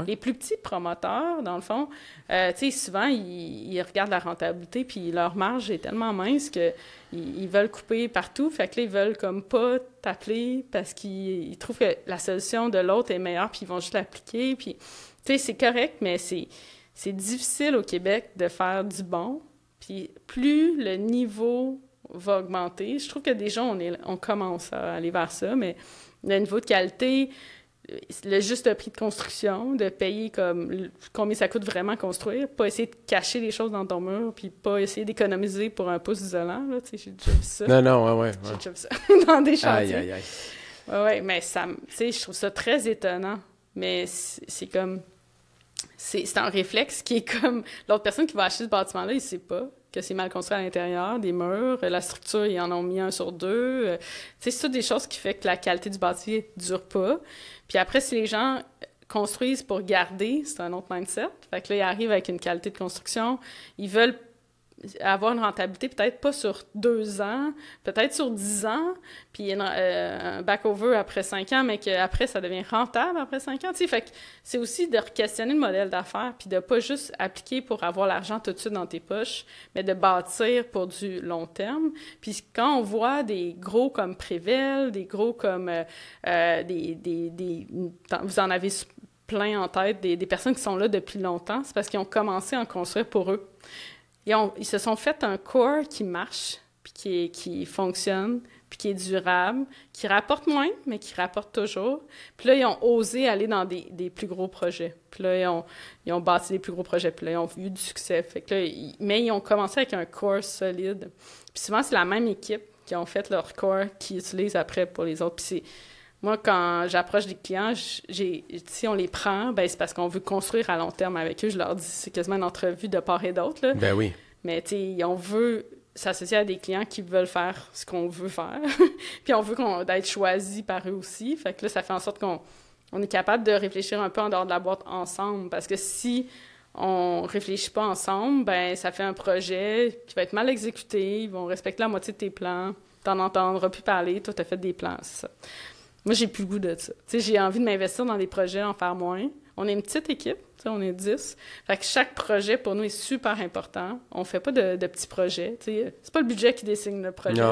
Les plus petits promoteurs, dans le fond, euh, tu sais, souvent, ils, regardent la rentabilité, puis leur marge est tellement mince qu'ils ils veulent couper partout. Fait que là, ils veulent comme pas t'appeler parce qu'ils trouvent que la solution de l'autre est meilleure, puis ils vont juste l'appliquer. Puis, tu sais, c'est correct, mais c'est, c'est difficile au Québec de faire du bon. Puis plus le niveau va augmenter, je trouve que déjà, on, est, on commence à aller vers ça, mais le niveau de qualité le juste prix de construction, de payer comme combien ça coûte vraiment construire, pas essayer de cacher les choses dans ton mur, puis pas essayer d'économiser pour un pouce isolant, là, tu sais, j'ai déjà vu ça. Non, non, ouais, ouais. J'ai déjà vu ça dans des chantiers. Aïe, aïe, aïe. Ouais, ouais, mais ça, tu sais, je trouve ça très étonnant, mais c'est comme, c'est un réflexe qui est comme, l'autre personne qui va acheter ce bâtiment-là, il sait pas que c'est mal construit à l'intérieur, des murs, la structure, ils en ont mis un sur deux. Euh, c'est des choses qui fait que la qualité du bâtiment dure pas. Puis après, si les gens construisent pour garder, c'est un autre mindset. Fait que là, ils arrivent avec une qualité de construction. Ils veulent avoir une rentabilité peut-être pas sur deux ans, peut-être sur dix ans, puis euh, un back-over après cinq ans, mais qu'après, ça devient rentable après cinq ans. fait c'est aussi de questionner le modèle d'affaires, puis de pas juste appliquer pour avoir l'argent tout de suite dans tes poches, mais de bâtir pour du long terme. Puis quand on voit des gros comme Prével, des gros comme euh, euh, des, des, des, Vous en avez plein en tête, des, des personnes qui sont là depuis longtemps, c'est parce qu'ils ont commencé à en construire pour eux. Ils, se sont fait un core qui marche, puis qui, fonctionne, puis qui est durable, qui rapporte moins, mais qui rapporte toujours. Puis là, ils ont osé aller dans des, plus gros projets. Puis là, ils ont, ils ont bâti des plus gros projets. Puis là, ils ont eu du succès. Mais ils ont commencé avec un core solide. Puis souvent, c'est la même équipe qui ont fait leur core qui utilise après pour les autres. Puis moi, quand j'approche des clients, si on les prend, ben, c'est parce qu'on veut construire à long terme avec eux. Je leur dis, c'est quasiment une entrevue de part et d'autre. Ben oui. Mais tu on veut s'associer à des clients qui veulent faire ce qu'on veut faire. Puis on veut qu'on, d'être choisi par eux aussi. Fait que là, ça fait en sorte qu'on on est capable de réfléchir un peu en dehors de la boîte ensemble. Parce que si on réfléchit pas ensemble, ben ça fait un projet qui va être mal exécuté, ils vont respecter la moitié de tes plans, t'en entendras plus parler, toi t'as fait des plans, c'est ça. Moi, j'ai plus le goût de ça. j'ai envie de m'investir dans des projets, en faire moins. On est une petite équipe, on est 10. Fait que chaque projet, pour nous, est super important. On fait pas de, petits projets. C'est pas le budget qui dessine le projet.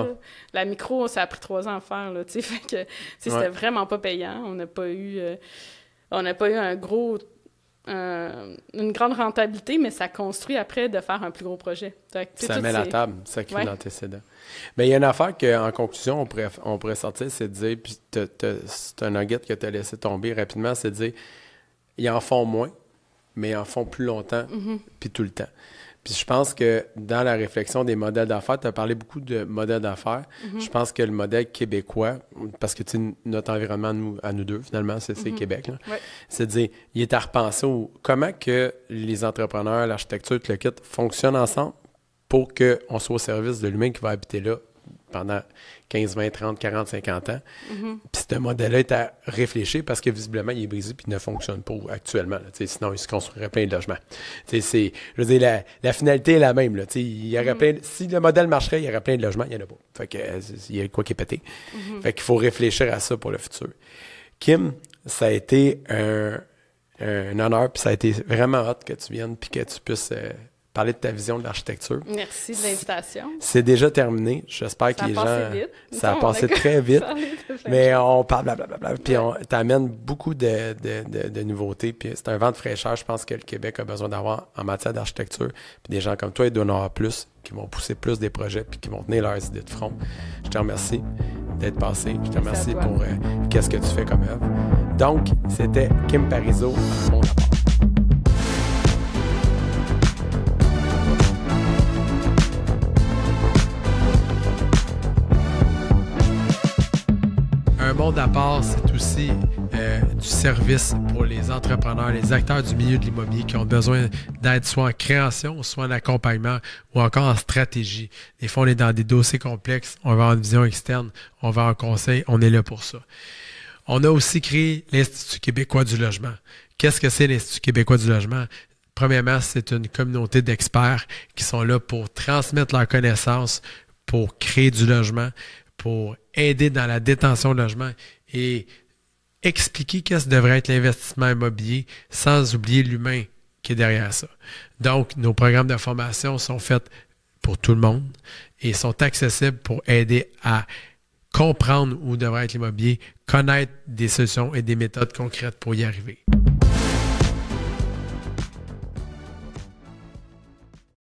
La micro, ça a pris trois ans à faire. Là, fait que c'était vraiment pas payant. On n'a pas eu... Euh, on n'a pas eu un gros une grande rentabilité, mais ça construit après de faire un plus gros projet. ça met la table, ça fait l'antécédent. Mais il y a une affaire qu'en conclusion, on pourrait, on pourrait sortir, c'est de dire, puis c'est un nugget que tu as laissé tomber rapidement, c'est de dire, ils en font moins, mais ils en font plus longtemps, mm-hmm. puis tout le temps. Puis je pense que dans la réflexion des modèles d'affaires, tu as parlé beaucoup de modèles d'affaires. Mhm. Je pense que le modèle québécois, parce que notre environnement nous, à nous deux, finalement, c'est mhm. Québec, c'est de dire, il est à repenser au, comment que les entrepreneurs, l'architecture, le kit fonctionnent ensemble pour qu'on soit au service de l'humain qui va habiter là pendant 15, 20, 30, 40, 50 ans. Mm-hmm. Puis ce modèle-là est à réfléchir parce que visiblement, il est brisé puis il ne fonctionne pas actuellement. sinon, il se construirait plein de logements. je veux dire, la, finalité est la même. Là, il y aurait mm-hmm. si le modèle marcherait, il y aurait plein de logements. Il n'y en a pas. Fait que, il y a quoi qui est pété. Mm-hmm. Fait qu'il faut réfléchir à ça pour le futur. Kim, ça a été un, honneur puis ça a été vraiment hâte que tu viennes puis que tu puisses... Euh, parler de ta vision de l'architecture. Merci de l'invitation. C'est déjà terminé. J'espère que les gens. Vite. Ça a passé très vite. mais on parle blablabla. Puis on t'amène beaucoup de, de, de, nouveautés. Puis c'est un vent de fraîcheur, je pense que le Québec a besoin d'avoir en matière d'architecture. Puis des gens comme toi, il doit en avoir plus, qui vont pousser plus des projets, puis qui vont tenir leurs idées de front. Je te remercie d'être passé. Je te remercie pour euh, qu'est-ce que tu fais comme œuvre. Donc, c'était Kim Parizeau, mon monde à part, c'est aussi euh, du service pour les entrepreneurs, les acteurs du milieu de l'immobilier qui ont besoin d'aide soit en création, soit en accompagnement ou encore en stratégie. Des fois, on est dans des dossiers complexes, on va en vision externe, on va en conseil, on est là pour ça. On a aussi créé l'Institut québécois du logement. Qu'est-ce que c'est l'Institut québécois du logement? Premièrement, c'est une communauté d'experts qui sont là pour transmettre leurs connaissances, pour créer du logement, pour aider dans la détention de logement et expliquer qu'est-ce que devrait être l'investissement immobilier sans oublier l'humain qui est derrière ça. Donc, nos programmes de formation sont faits pour tout le monde et sont accessibles pour aider à comprendre où devrait être l'immobilier, connaître des solutions et des méthodes concrètes pour y arriver.